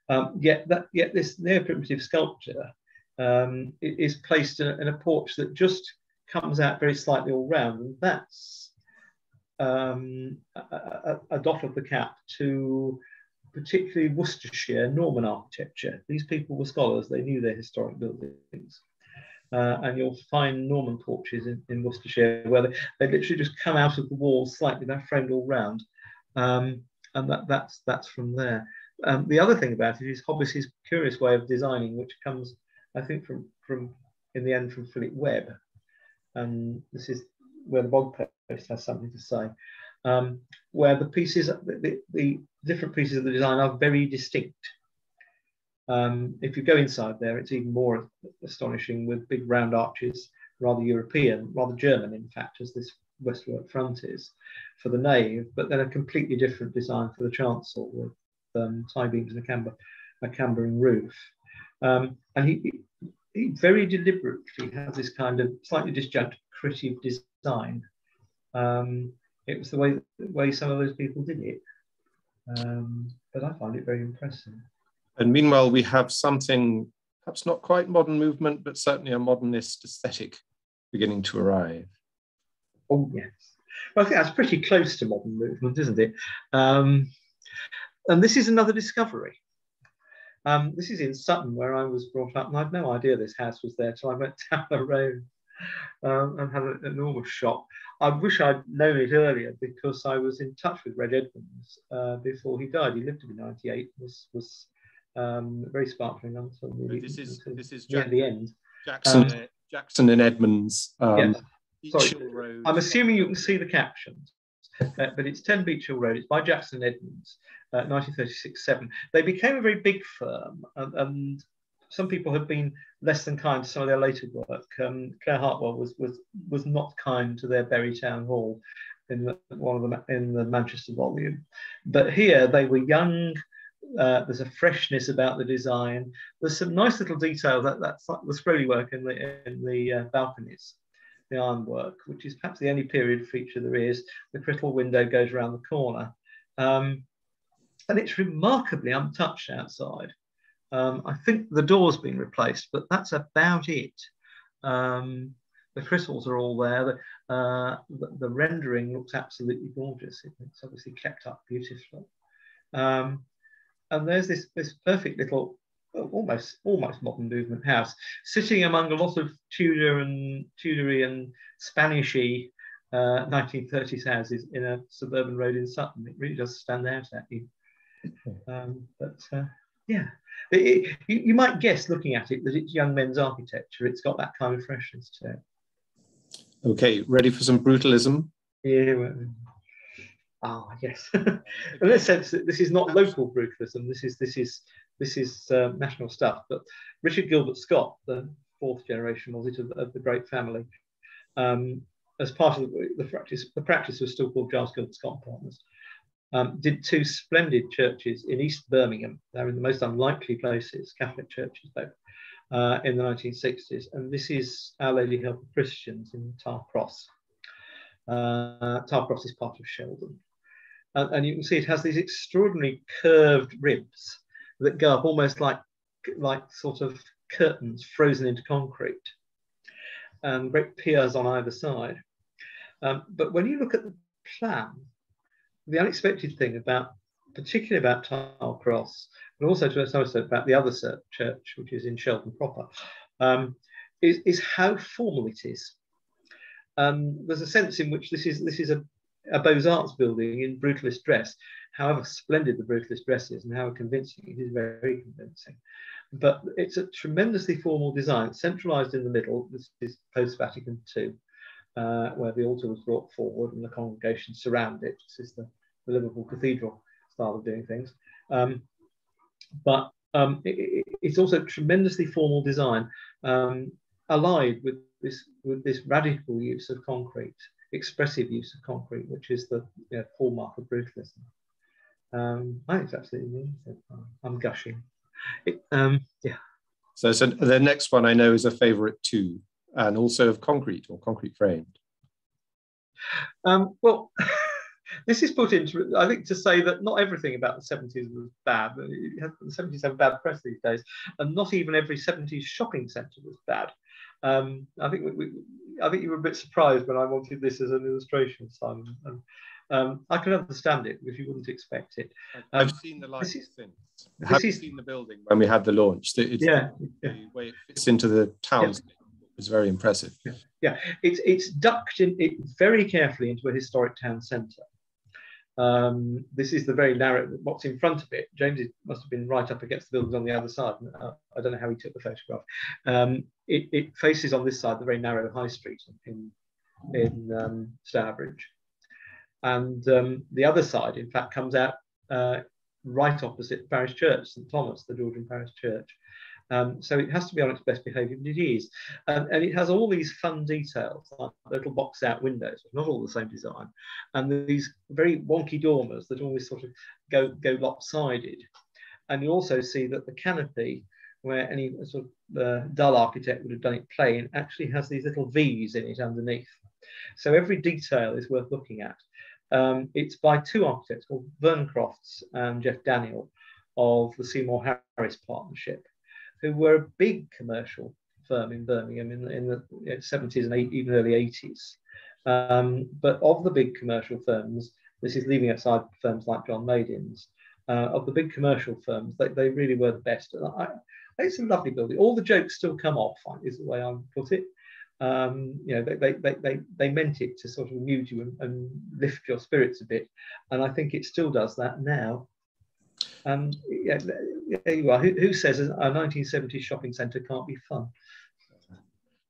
Um, yet, that, yet this neo-primitive sculpture um, is placed in a, in a, porch that just comes out very slightly all round. And that's um, a, a, a, dot of the cap to particularly Worcestershire Norman architecture. These people were scholars, they knew their historic buildings. Uh, and you'll find Norman porches in, in Worcestershire where they, they, literally just come out of the walls slightly, they're framed all round. Um, and that, that's, that's from there. Um, the other thing about it is Hobbiss's curious way of designing, which comes I think from from in the end from Philip Webb, and this is where the blog post has something to say, um, where the pieces, the, the, the, different pieces of the design are very distinct. Um, if you go inside there, it's even more astonishing with big round arches, rather European, rather German, in fact, as this westward front is for the nave, but then a completely different design for the chancel with um, tie beams and a camber, a cambering roof. Um, and he, he very deliberately has this kind of slightly disjunct creative design. Um, it was the way, the way some of those people did it. Um, but I find it very impressive. And meanwhile, we have something perhaps not quite modern movement, but certainly a modernist aesthetic beginning to arrive. Oh, yes. Well, I think that's pretty close to modern movement, isn't it? Um, and this is another discovery. Um, this is in Sutton, where I was brought up, and I had no idea this house was there till I went down the road um, and had an enormous shock. I wish I'd known it earlier because I was in touch with Red Edmonds uh, before he died. He lived to be 98, was, was um, very sparkling until really, this is, until this is Jack, the end. Jackson, um, Jackson and Edmonds. Um, yes. Sorry, Road. I'm assuming you can see the captions, uh, but it's 10 Beech Hill Road. It's by Jackson Edmonds, uh, 1936-7. They became a very big firm, and, and, some people have been less than kind to some of their later work. Um, Clare Hartwell was was was not kind to their Bury Town Hall in the, one of the in the Manchester volume, but here they were young. Uh, there's a freshness about the design. There's some nice little detail that that's like the scrolly work in the in the uh, balconies the ironwork, which is perhaps the only period feature there is. The Crittall window goes around the corner. Um, and it's remarkably untouched outside. Um, I think the door's been replaced, but that's about it. Um, the Crittalls are all there. The, uh, the, the, rendering looks absolutely gorgeous. It's obviously kept up beautifully. Um, and there's this, this perfect little almost almost modern movement house, sitting among a lot of Tudor and Tudory and Spanishy uh, 1930s houses in a suburban road in Sutton. It really does stand out at you. Um, but uh, yeah, it, it, you, you, might guess looking at it that it's young men's architecture. It's got that kind of freshness to it. Okay, ready for some brutalism? Yeah. Ah, yes. in this sense, this is not local brutalism. This is this is this is uh, national stuff. But Richard Gilbert Scott, the fourth generation, was it, of, of the great family, um, as part of the, the, practice, the practice was still called Giles Gilbert Scott Partners, um, did two splendid churches in East Birmingham. They're in the most unlikely places, Catholic churches though, uh, in the 1960s. And this is Our Lady Help of Christians in Tile Cross. Uh, Tile Cross is part of Sheldon. And, and you can see it has these extraordinary curved ribs that go up almost like like sort of curtains frozen into concrete. Um, great piers on either side. Um, but when you look at the plan, the unexpected thing about, particularly about Tile Cross, and also to some extent about the other church, which is in Sheldon proper, um, is, is how formal it is. Um, there's a sense in which this is this is a, a Beaux-Arts building in brutalist dress, however splendid the brutalist dress is and how convincing it is very convincing. But it's a tremendously formal design, centralized in the middle. This is post Vatican II, uh, where the altar was brought forward and the congregation surround it. This is the, the Liverpool Cathedral style of doing things. Um, but um, it, it's also tremendously formal design, um, allied with this with this radical use of concrete, expressive use of concrete, which is the you know, hallmark of brutalism. Um, I think it's absolutely amazing. I'm gushing. It, um, yeah. So, so the next one I know is a favourite too, and also of concrete or concrete framed. Um, well, this is put into, I think, to say that not everything about the 70s was bad. The 70s have bad press these days, and not even every 70s shopping centre was bad. Um, I think we, we, I think you were a bit surprised when I wanted this as an illustration, Simon. And, um, I can understand it because you wouldn't expect it. Um, I've seen the lights is, since. Have you seen the building when we had the launch? It's yeah, the, the way it fits into the town yeah. is very impressive. Yeah. yeah, it's it's ducked in it very carefully into a historic town centre. Um, this is the very narrow, what's in front of it. James must have been right up against the buildings on the other side. Uh, I don't know how he took the photograph. Um, it, it, faces on this side the very narrow high street in, in um, Stourbridge. And um, the other side, in fact, comes out uh, right opposite Parish Church, St Thomas, the Georgian Parish Church. Um, so it has to be on its best behaviour, and it is. Um, and it has all these fun details, like little box out windows, not all the same design, and these very wonky dormers that always sort of go, go lopsided. And you also see that the canopy, where any sort of uh, dull architect would have done it plain, actually has these little V's in it underneath. So every detail is worth looking at. Um, it's by two architects called Vern Crofts and Jeff Daniel of the Seymour Harris Partnership, who were a big commercial firm in Birmingham in, in the 70s and eight, even early 80s. Um, but of the big commercial firms, this is leaving aside firms like John Madin's, uh, of the big commercial firms, they, they really were the best. And I, it's a lovely building. All the jokes still come off, is the way I put it. Um, you know, they, they, they, they meant it to sort of amuse you and, and, lift your spirits a bit. And I think it still does that now. Um, yeah, there you are. Who, who says a 1970s shopping centre can't be fun?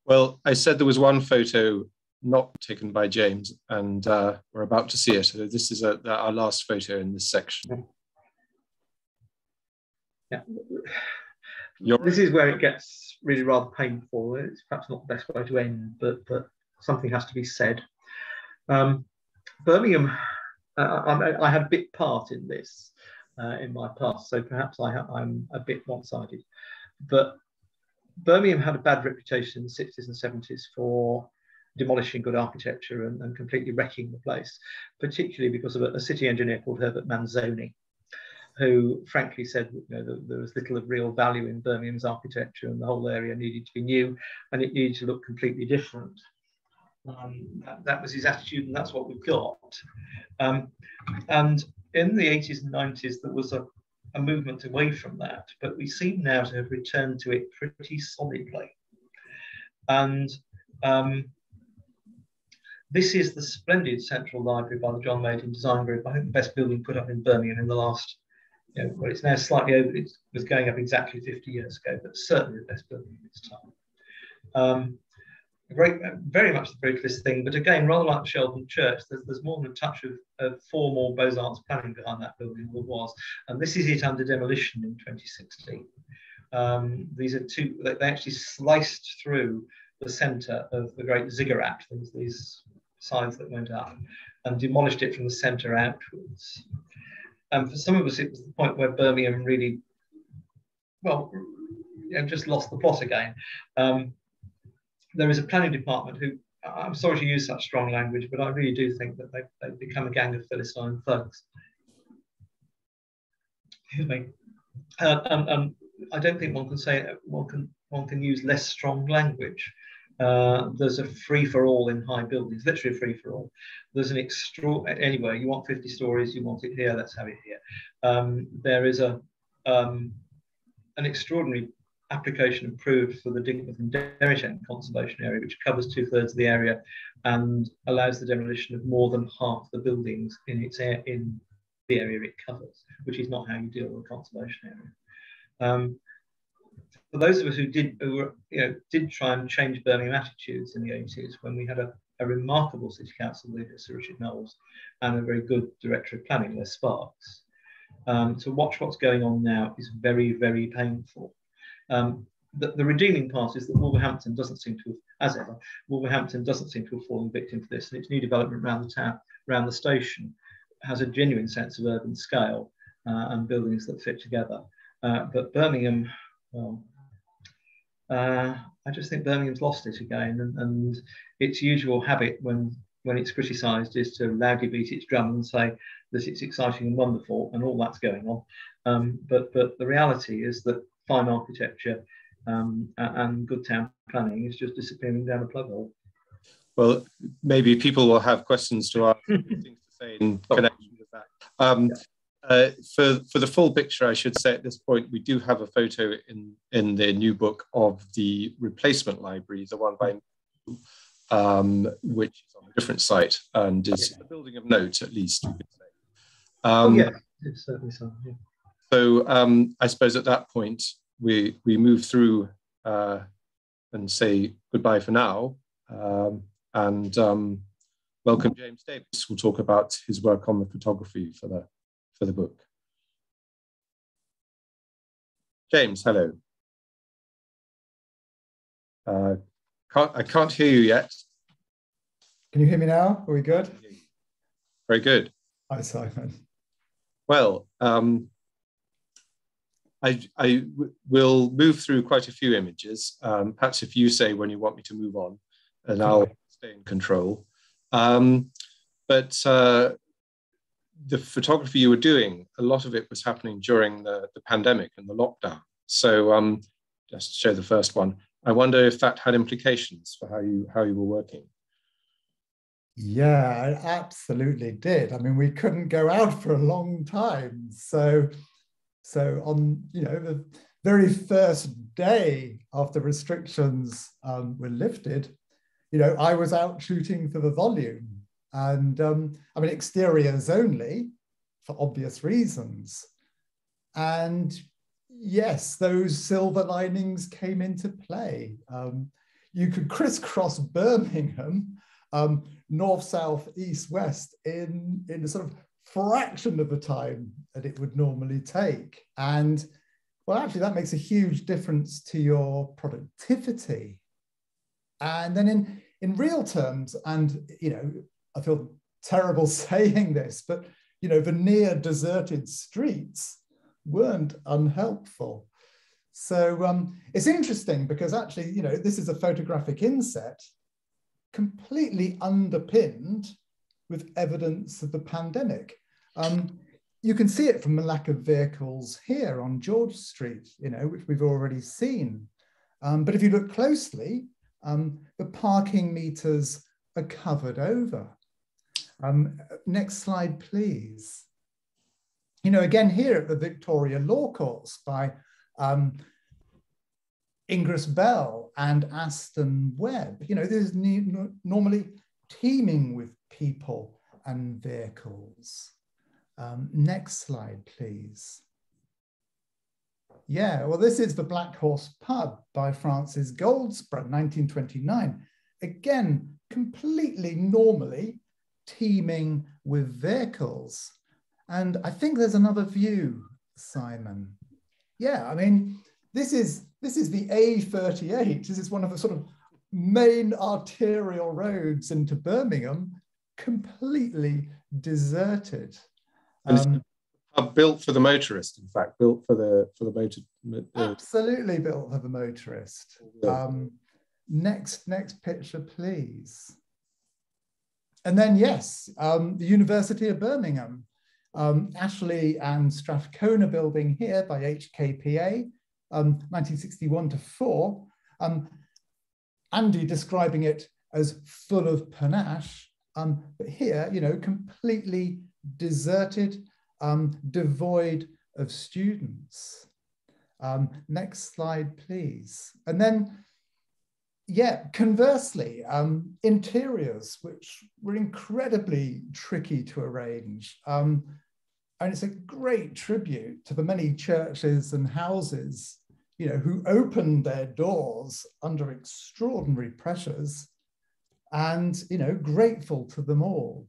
Well, I said there was one photo not taken by James, and uh, we're about to see it. So this is a, our last photo in this section. Yeah. You're this is where it gets really rather painful. It's perhaps not the best way to end, but but something has to be said. Um, Birmingham, uh, I, I, had a bit part in this uh, in my past, so perhaps I, I'm a bit one-sided. But Birmingham had a bad reputation in the 60s and 70s for demolishing good architecture and, and completely wrecking the place, particularly because of a, a city engineer called Herbert Manzoni, who frankly said you know, that there was little of real value in Birmingham's architecture and the whole area needed to be new and it needed to look completely different. Um, that, that, was his attitude and that's what we've got. Um, and in the 80s and 90s, there was a, a movement away from that, but we seem now to have returned to it pretty solidly. And um, this is the splendid Central Library by the John Madin Design Group. I think the best building put up in Birmingham in the last you know, well, it's now slightly over, it was going up exactly 50 years ago, but certainly the best building of its time. Um, great, very much the brutalist thing, but again, rather like the Sheldon Church, there's, there's more than a touch of, of formal Beaux-Arts planning behind that building than was. And this is it under demolition in 2016. Um, these are two, they actually sliced through the centre of the great ziggurat, these, these signs that went up, and demolished it from the centre outwards. And for some of us, it was the point where Birmingham really, well, you know, just lost the plot again. Um, there is a planning department who, I'm sorry to use such strong language, but I really do think that they've, they've become a gang of Philistine thugs. Excuse me. Uh, um, um, I don't think one can say one can one can use less strong language. Uh, there's a free for all in high buildings, literally free for all. There's an extra, anyway, you want 50 stories, you want it here, let's have it here. Um, there is a um, an extraordinary application approved for the Digbeth and Deritend Conservation Area, which covers two thirds of the area and allows the demolition of more than half the buildings in its air, in the area it covers, which is not how you deal with a conservation area. Um, for those of us who did, who were, you know, did try and change Birmingham attitudes in the 80s, when we had a, a remarkable city council leader, Sir Richard Knowles, and a very good director of planning, Les Sparks, um, to watch what's going on now is very, very painful. Um, the, the, redeeming part is that Wolverhampton doesn't seem to have, as ever, Wolverhampton doesn't seem to have fallen victim to this, and its new development around the town, around the station, has a genuine sense of urban scale uh, and buildings that fit together. Uh, but Birmingham, well, uh, I just think Birmingham's lost it again, and, and, its usual habit when when it's criticised is to loudly beat its drum and say that it's exciting and wonderful, and all that's going on. Um, but but the reality is that fine architecture um, and good town planning is just disappearing down a plug hole. Well, maybe people will have questions to ask, things to say in connection with that. Um, yeah. Uh, for for the full picture, I should say at this point, we do have a photo in in the new book of the replacement library, the one by, um, which is on a different site and is yeah. a building of note, at least say. Um, oh, yeah, it's certainly so. Yeah. So um, I suppose at that point we we move through uh, and say goodbye for now, um, and um, welcome James Davies. We'll talk about his work on the photography for the for the book. James, hello. Uh, can't, I can't hear you yet. Can you hear me now? Are we good? Very good. Hi, Simon. Well, um, I, I will move through quite a few images. Um, perhaps if you say when you want me to move on, and I'll stay in control. Um, but uh, the photography you were doing, a lot of it was happening during the, the pandemic and the lockdown. So um, just to show the first one, I wonder if that had implications for how you how you were working. Yeah, I absolutely did. I mean, we couldn't go out for a long time. So, so on you know the very first day after restrictions um, were lifted, you know, I was out shooting for the volume, and um, I mean exteriors only, for obvious reasons. And yes, those silver linings came into play. Um, you could crisscross Birmingham um, north, south, east, west in, in a sort of fraction of the time that it would normally take. And well, actually, that makes a huge difference to your productivity. And then in, in real terms, and you know, I feel terrible saying this, but you know, the near deserted streets weren't unhelpful. So um, it's interesting because actually, you know, this is a photographic inset completely underpinned with evidence of the pandemic. Um, you can see it from the lack of vehicles here on George Street, you know, which we've already seen. Um, but if you look closely, um, the parking meters are covered over. Um, next slide, please. You know, again here at the Victoria Law Courts by um, Ingress Bell and Aston Webb. You know, this is normally teeming with people and vehicles. Um, next slide, please. Yeah, well, this is the Black Horse Pub by Francis Goldsbrough, 1929. Again, completely normally teeming with vehicles. And I think there's another view, Simon. Yeah, I mean, this is this is the A38. This is one of the sort of main arterial roads into Birmingham, completely deserted. Um, built for the motorist, in fact, built for the for the motor. Uh, absolutely built for the motorist. Um, next, next picture, please. And then, yes, um, the University of Birmingham, um, Ashley and Strathcona building here by HKPA, um, 1961 to 4. Um, Andy describing it as full of panache, um, but here, you know, completely deserted, um, devoid of students. Um, next slide, please. And then yeah, conversely, um, interiors, which were incredibly tricky to arrange. Um, and it's a great tribute to the many churches and houses, you know, who opened their doors under extraordinary pressures and, you know, grateful to them all.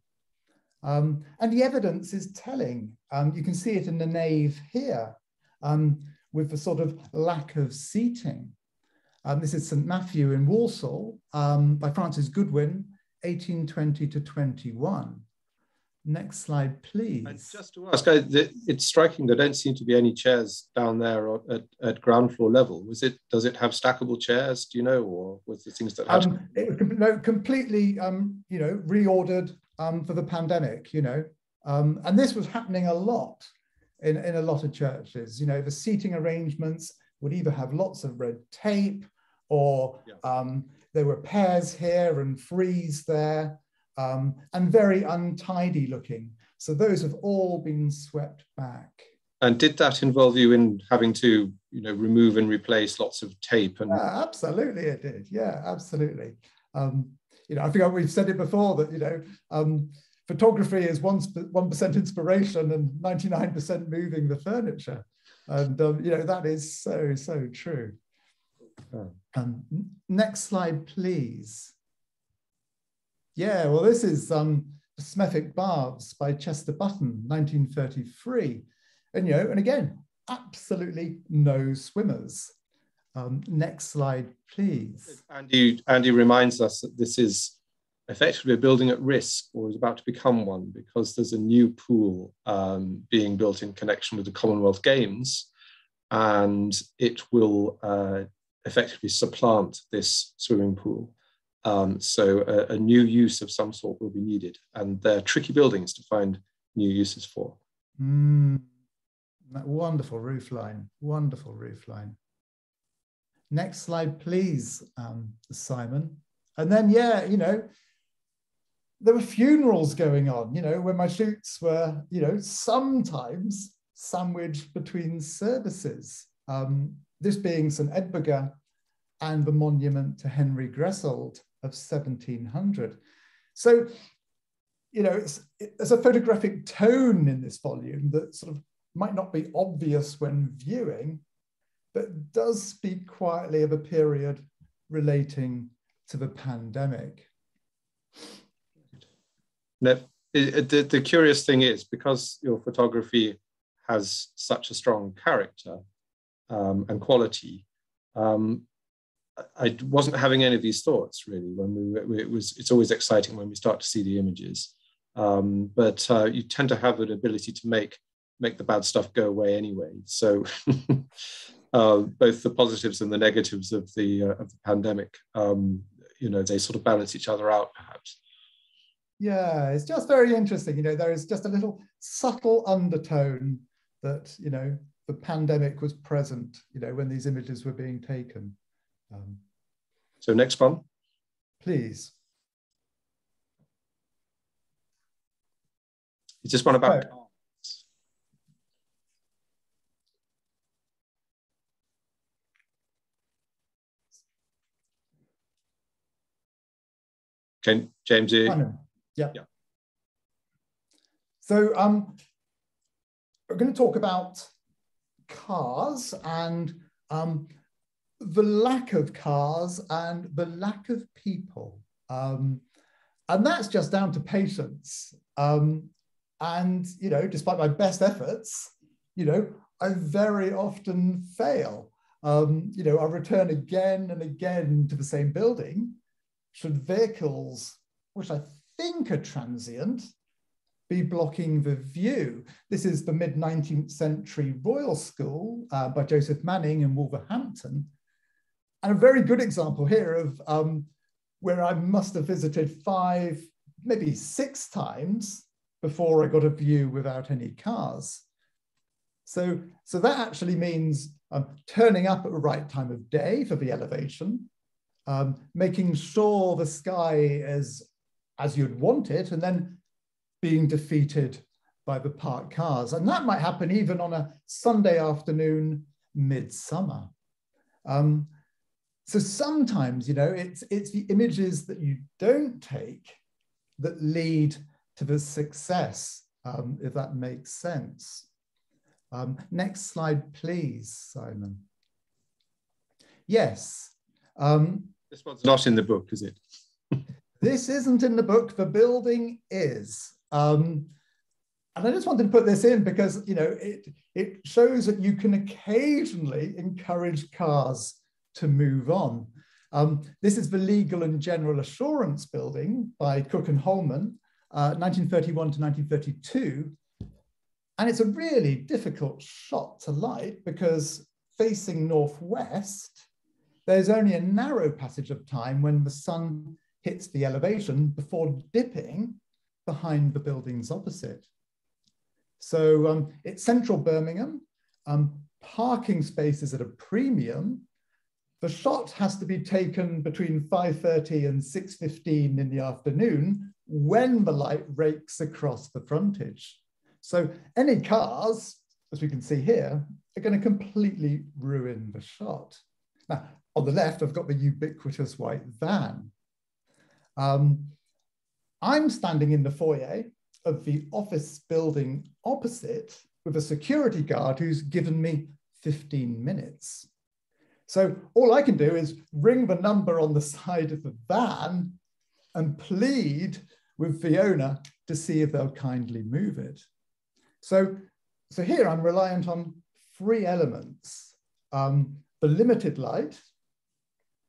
Um, and the evidence is telling. Um, you can see it in the nave here um, with the sort of lack of seating. Um, this is St. Matthew in Walsall um, by Francis Goodwin, 1820 to 21. Next slide, please. And just to ask, it's striking there don't seem to be any chairs down there at, at ground floor level. Was it? Does it have stackable chairs? Do you know, or was the things that had? Um, it, no, completely. Um, you know, reordered um, for the pandemic. You know, um, and this was happening a lot in in a lot of churches. You know, the seating arrangements would either have lots of red tape or yeah. um, there were pairs here and frieze there um, and very untidy looking. So those have all been swept back. And did that involve you in having to, you know, remove and replace lots of tape? And yeah, absolutely, it did. Yeah, absolutely. Um, you know, I think we've said it before that you know, um, photography is one one percent inspiration and ninety nine percent moving the furniture. And um, you know that is so so true. Um, next slide, please. Yeah, well, this is um, Smethwick Baths by Chester Button, 1933. And you know, and again, absolutely no swimmers. Um, next slide, please. Andy, Andy reminds us that this is effectively a building at risk or is about to become one because there's a new pool um, being built in connection with the Commonwealth Games and it will uh, effectively supplant this swimming pool. Um, so a, a, new use of some sort will be needed and they're tricky buildings to find new uses for. Mm, wonderful roof line, wonderful roof line. Next slide, please, um, Simon. And then, yeah, you know, there were funerals going on, you know, when my shoots were, you know, sometimes sandwiched between services. Um, this being St Edburga and the monument to Henry Greswold of 1700. So, you know, it's, there's a photographic tone in this volume that sort of might not be obvious when viewing, but does speak quietly of a period relating to the pandemic. No, it, it, the, the curious thing is because your photography has such a strong character um, and quality, um, I wasn't having any of these thoughts really when we it was it's always exciting when we start to see the images. Um, but uh, you tend to have an ability to make make the bad stuff go away anyway. So uh, both the positives and the negatives of the uh, of the pandemic um, you know they sort of balance each other out perhaps. Yeah it's just very interesting. You know there is just a little subtle undertone that you know the pandemic was present you know when these images were being taken um, so next one please is this one about oh. James, yeah. yeah. So um, we're going to talk about cars and um, the lack of cars and the lack of people. Um, and that's just down to patience. Um, and, you know, despite my best efforts, you know, I very often fail. Um, you know, I return again and again to the same building should vehicles, which I think are transient, be blocking the view. This is the mid 19th century Royal School uh, by Joseph Manning in Wolverhampton. And a very good example here of um, where I must have visited five, maybe six times before I got a view without any cars. So, so that actually means um, turning up at the right time of day for the elevation, um, making sure the sky is as you'd want it, and then being defeated by the parked cars. And that might happen even on a Sunday afternoon, midsummer. Um, so sometimes, you know, it's, it's the images that you don't take that lead to the success, um, if that makes sense. Um, next slide, please, Simon. Yes. Um, this one's not in the book, is it? this isn't in the book. The building is. Um, and I just wanted to put this in because you know it it shows that you can occasionally encourage cars to move on. Um, this is the Legal and General Assurance Building by Cook and Holman, uh, 1931 to 1932. And it's a really difficult shot to light because facing northwest, there's only a narrow passage of time when the sun hits the elevation before dipping behind the buildings opposite. So um, it's central Birmingham, um, parking spaces at a premium. The shot has to be taken between 5.30 and 6.15 in the afternoon when the light rakes across the frontage. So any cars, as we can see here, are going to completely ruin the shot. Now, on the left, I've got the ubiquitous white van. Um, I'm standing in the foyer of the office building opposite with a security guard who's given me 15 minutes. So all I can do is ring the number on the side of the van and plead with owner to see if they'll kindly move it. So, so here I'm reliant on three elements. Um, the limited light,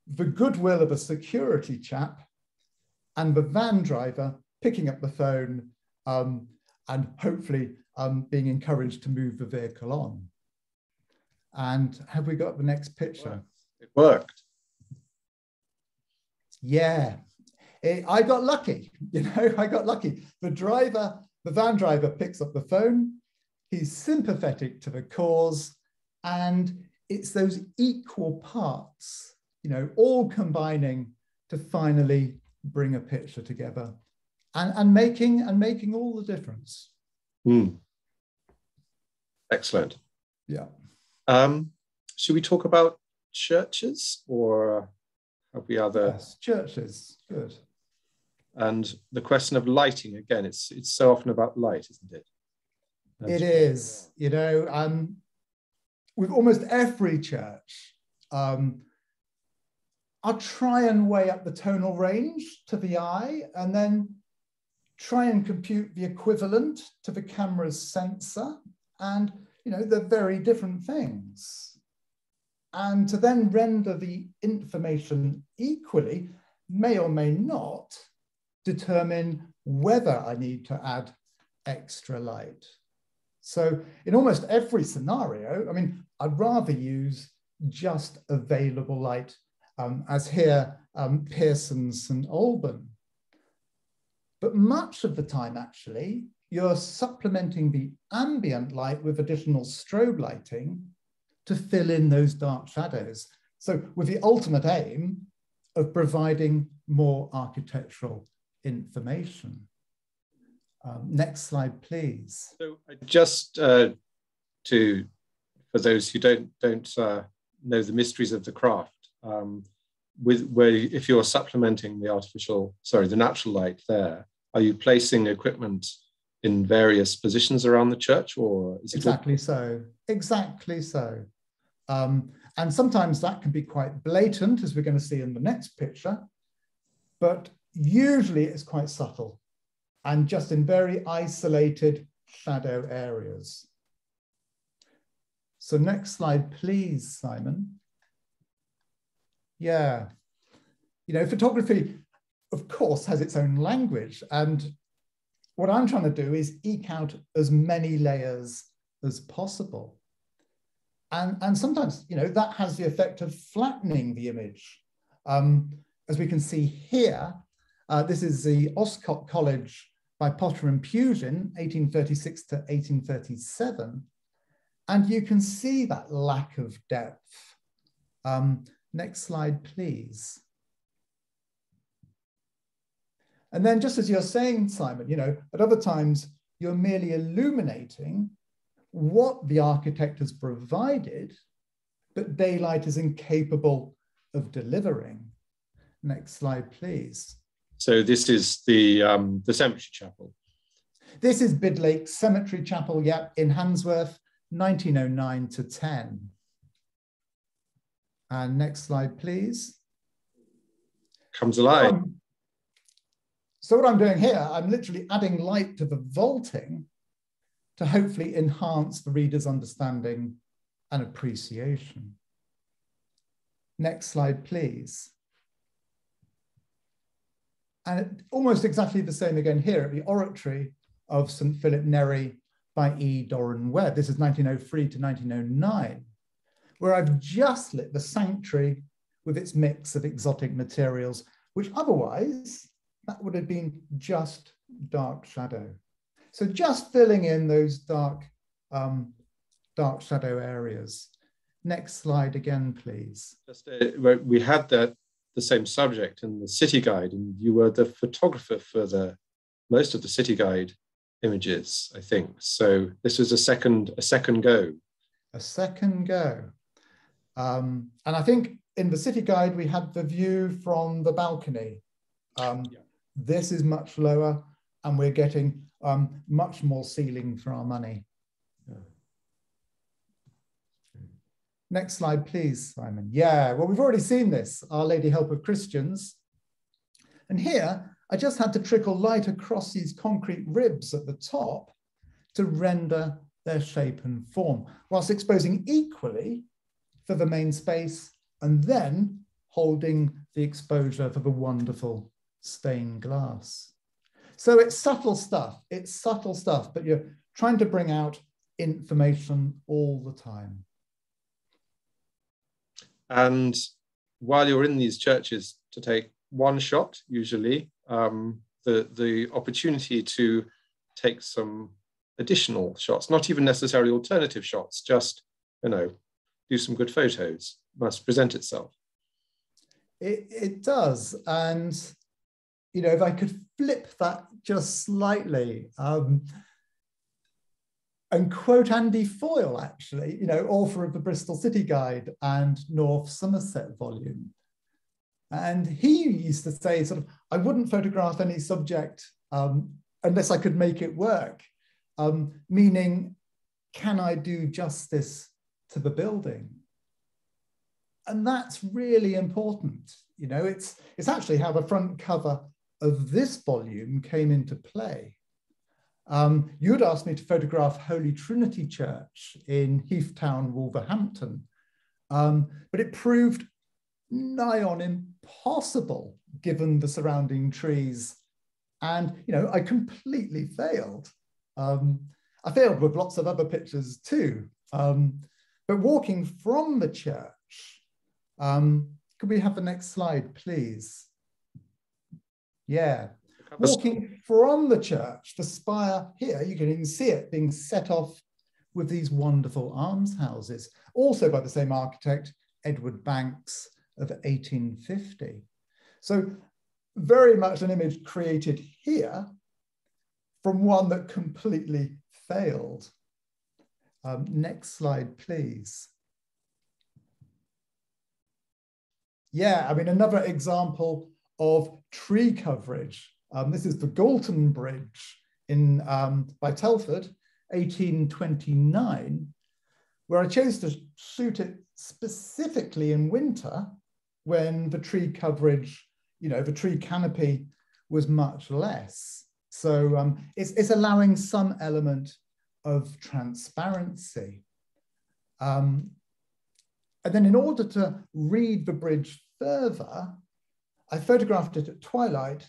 the goodwill of a security chap, and the van driver picking up the phone um, and hopefully um, being encouraged to move the vehicle on. And have we got the next picture? It worked. Yeah, it, I got lucky. You know, I got lucky. The driver, the van driver picks up the phone. He's sympathetic to the cause. And it's those equal parts, you know, all combining to finally bring a picture together and, and making and making all the difference. Mm. Excellent. Yeah. Um, should we talk about churches or have we other yes, churches? Good. And the question of lighting again, it's it's so often about light, isn't it? It is. You know, um, with almost every church, um, I'll try and weigh up the tonal range to the eye and then try and compute the equivalent to the camera's sensor. And, you know, they're very different things. And to then render the information equally may or may not determine whether I need to add extra light. So in almost every scenario, I mean, I'd rather use just available light, um, as here, um, Pearson St. Alban. But much of the time, actually, you're supplementing the ambient light with additional strobe lighting to fill in those dark shadows. So with the ultimate aim of providing more architectural information. Um, next slide, please. So just uh, to, for those who don't don't uh, know the mysteries of the craft, um, with where if you're supplementing the artificial, sorry, the natural light there, are you placing equipment in various positions around the church, or is exactly so? Exactly so. Um, and sometimes that can be quite blatant, as we're going to see in the next picture. But usually it's quite subtle and just in very isolated shadow areas. So next slide, please, Simon. Yeah, you know, photography, of course, has its own language. And what I'm trying to do is eke out as many layers as possible. And, and sometimes, you know, that has the effect of flattening the image. Um, as we can see here, uh, this is the Oscott College by Potter and Pugin, 1836 to 1837. And you can see that lack of depth. Um, next slide, please. And then just as you're saying, Simon, you know, at other times, you're merely illuminating what the architect has provided, but daylight is incapable of delivering. Next slide, please. So this is the um, the cemetery chapel. This is Bidlake Cemetery Chapel, yep, in Handsworth, 1909 to 10. And next slide, please. Comes alive. Um, so what I'm doing here, I'm literally adding light to the vaulting to hopefully enhance the reader's understanding and appreciation. Next slide, please. And almost exactly the same again here at the oratory of St. Philip Neri by E. Doran Webb. This is 1903 to 1909, where I've just lit the sanctuary with its mix of exotic materials, which otherwise that would have been just dark shadow. So just filling in those dark, um, dark shadow areas. Next slide again, please. Just, uh, we had that the same subject in the city guide, and you were the photographer for the most of the city guide images, I think. So this was a second a second go. A second go. Um, and I think in the city guide we had the view from the balcony. Um, yeah. This is much lower, and we're getting um, much more ceiling for our money. Next slide, please, Simon. Yeah, well, we've already seen this, Our Lady Help of Christians. And here, I just had to trickle light across these concrete ribs at the top to render their shape and form, whilst exposing equally for the main space and then holding the exposure for the wonderful stained glass. So it's subtle stuff, it's subtle stuff, but you're trying to bring out information all the time. And while you're in these churches to take one shot, usually, um, the, the opportunity to take some additional shots, not even necessarily alternative shots, just, you know, do some good photos must present itself. It, it does. And you know, if I could flip that just slightly um, and quote Andy Foyle, actually, you know, author of the Bristol City Guide and North Somerset volume. And he used to say, sort of, I wouldn't photograph any subject um, unless I could make it work, um, meaning, can I do justice to the building? And that's really important. You know, it's, it's actually how the front cover of this volume came into play. Um, you'd asked me to photograph Holy Trinity Church in Heathtown, Wolverhampton, um, but it proved nigh on impossible given the surrounding trees. And, you know, I completely failed. Um, I failed with lots of other pictures too. Um, but walking from the church, um, could we have the next slide, please? Yeah. Walking from the church, the spire here, you can even see it being set off with these wonderful almshouses, also by the same architect, Edward Banks of 1850. So very much an image created here from one that completely failed. Um, next slide, please. Yeah, I mean, another example of tree coverage. Um, this is the Galton Bridge in um, by Telford, 1829, where I chose to shoot it specifically in winter when the tree coverage, you know, the tree canopy was much less. So um, it's, it's allowing some element of transparency. Um, and then in order to read the bridge further, I photographed it at twilight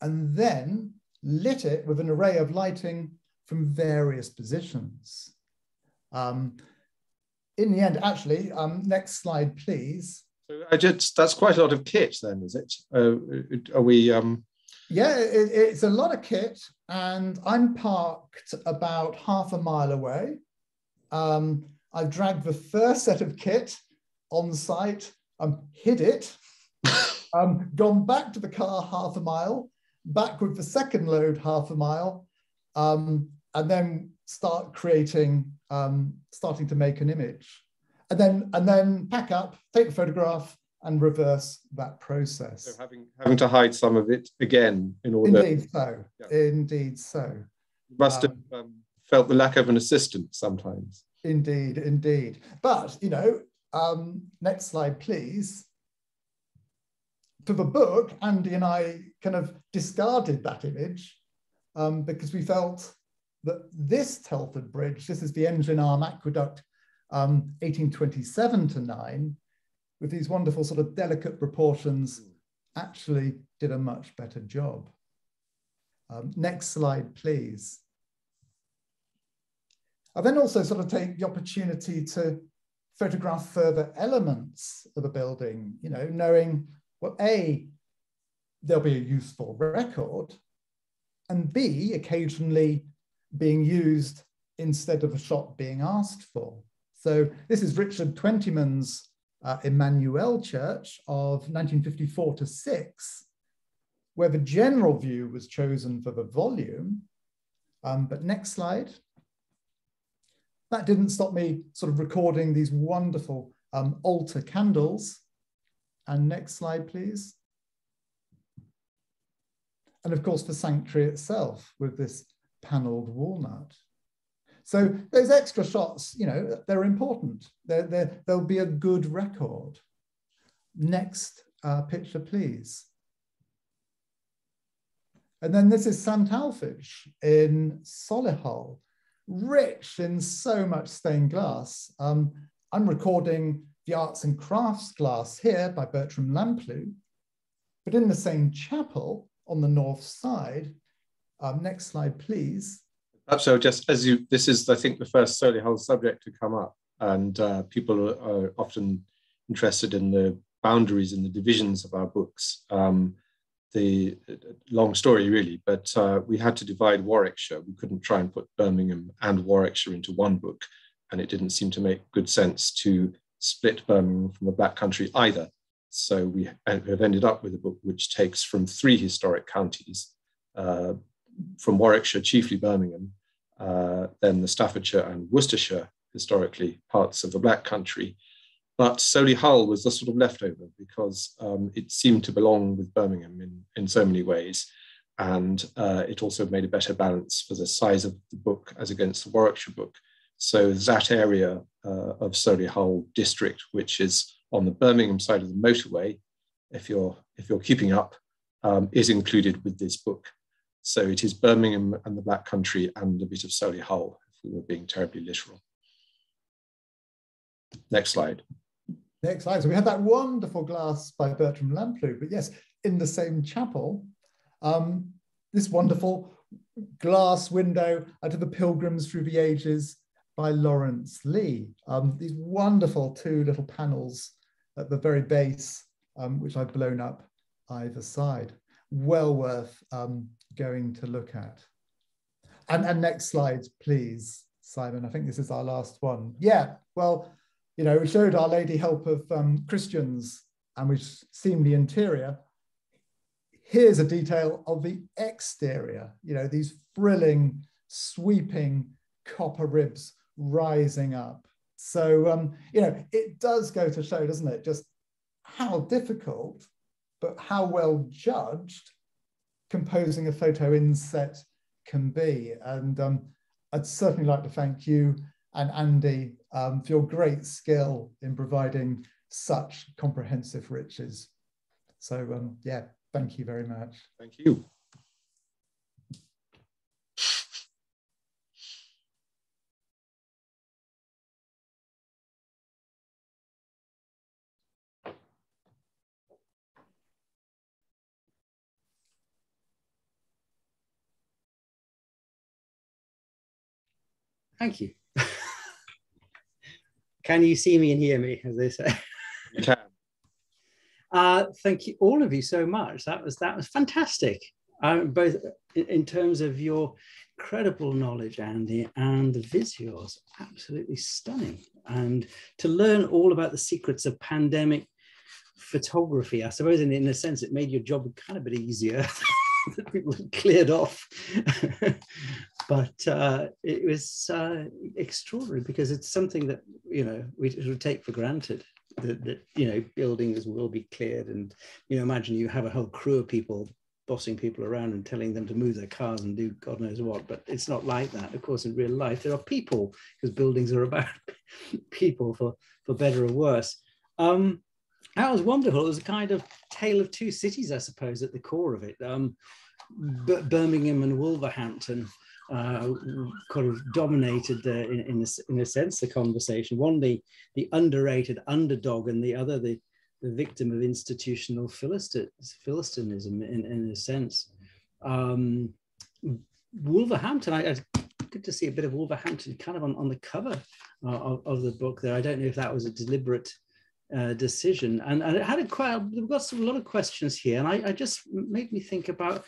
and then lit it with an array of lighting from various positions. Um, in the end, actually, um, next slide, please. So I just, that's quite a lot of kit then, is it? Uh, are we... Um... Yeah, it, it's a lot of kit and I'm parked about half a mile away. Um, I've dragged the first set of kit on site, um, hid it, um, gone back to the car half a mile, back with the second load half a mile, um, and then start creating, um, starting to make an image. And then, and then pack up, take the photograph, and reverse that process. So having having to hide some of it again in order. Indeed so. Yeah. Indeed so. You must have um, um, felt the lack of an assistant sometimes. Indeed, indeed. But you know, um, next slide, please for the book, Andy and I kind of discarded that image um, because we felt that this Telford Bridge, this is the Engine Arm Aqueduct, um, 1827 to 9, with these wonderful sort of delicate proportions, actually did a much better job. Um, next slide, please. I then also sort of take the opportunity to photograph further elements of the building, you know, knowing well, A, there'll be a useful record, and B, occasionally being used instead of a shot being asked for. So this is Richard Twentyman's uh, Emmanuel Church of 1954 to 6, where the general view was chosen for the volume. Um, but next slide. That didn't stop me sort of recording these wonderful um, altar candles and next slide, please. And of course, the sanctuary itself with this paneled walnut. So those extra shots, you know, they're important. They're, they're, they'll be a good record. Next uh, picture, please. And then this is St. Alphege in Solihull, rich in so much stained glass. Um, I'm recording the Arts and Crafts glass here by Bertram Lamplugh, but in the same chapel on the north side, um, next slide, please. So just as you, this is, I think, the first Solihull subject to come up, and uh, people are, are, often interested in the boundaries and the divisions of our books. Um, the long story really, but uh, we had to divide Warwickshire. We couldn't try and put Birmingham and Warwickshire into one book, and it didn't seem to make good sense to split Birmingham from the Black Country either. So we have ended up with a book which takes from three historic counties, uh, from Warwickshire, chiefly Birmingham, uh, then the Staffordshire and Worcestershire, historically parts of the Black Country. But Solihull was the sort of leftover because um, it seemed to belong with Birmingham in, in so many ways. And uh, it also made a better balance for the size of the book as against the Warwickshire book. So that area uh, of Solihull district, which is on the Birmingham side of the motorway, if you're, if you're keeping up, um, is included with this book. So it is Birmingham and the Black Country and a bit of Solihull, if we were being terribly literal. Next slide. Next slide. So we had that wonderful glass by Bertram Lamplugh, but yes, in the same chapel, um, this wonderful glass window out of the Pilgrims Through the Ages by Lawrence Lee. Um, these wonderful two little panels at the very base, um, which I've blown up either side. Well worth um, going to look at. And, and next slide, please, Simon. I think this is our last one. Yeah, well, you know, we showed Our Lady help of um, Christians and we've seen the interior. Here's a detail of the exterior, you know, these thrilling, sweeping copper ribs rising up. So, um, you know, it does go to show, doesn't it, just how difficult, but how well judged composing a photo inset can be. And um, I'd certainly like to thank you and Andy um, for your great skill in providing such comprehensive riches. So um, yeah, thank you very much. Thank you. Thank you. Can you see me and hear me, as they say? You can. Uh, thank you, all of you, so much. That was that was fantastic. Um, both in terms of your incredible knowledge, Andy, and the visuals, absolutely stunning. And to learn all about the secrets of pandemic photography, I suppose, in, in a sense, it made your job kind of a bit easier. people cleared off. but uh, it was uh, extraordinary because it's something that you know we would take for granted that, that, you know buildings will be cleared. And you know imagine you have a whole crew of people bossing people around and telling them to move their cars and do god knows what. But it's not like that of course in real life. There are people because buildings are about people for for better or worse. Um, that was wonderful. It was a kind of tale of two cities, I suppose, at the core of it. Um, Birmingham and Wolverhampton uh, kind of dominated, the, in, in, a, in a sense, the conversation. One, the, the underrated underdog, and the other, the, the victim of institutional philistinism, in, in a sense. Um, Wolverhampton, I, I good to see a bit of Wolverhampton kind of on, on the cover uh, of, of, the book there. I don't know if that was a deliberate uh, decision. And, and it had a quite, we've got some, a lot of questions here. And I, I just made me think about,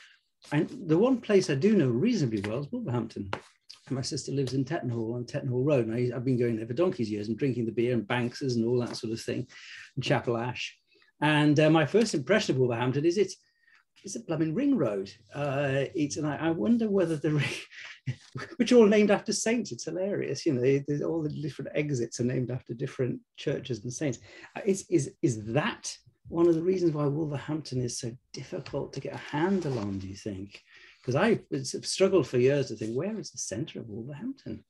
and the one place I do know reasonably well is Wolverhampton. My sister lives in Tettenhall on Tettenhall Road. And I, have been going there for donkey's years and drinking the beer and Banks's and all that sort of thing, and Chapel Ash. And uh, my first impression of Wolverhampton is it's it's a blooming ring road. Uh, it's and I, I, wonder whether the ring, which are all named after saints. It's hilarious, you know. all the different exits are named after different churches and saints. Uh, is is is that one of the reasons why Wolverhampton is so difficult to get a handle on? Do you think? Because I struggled for years to think where is the centre of Wolverhampton.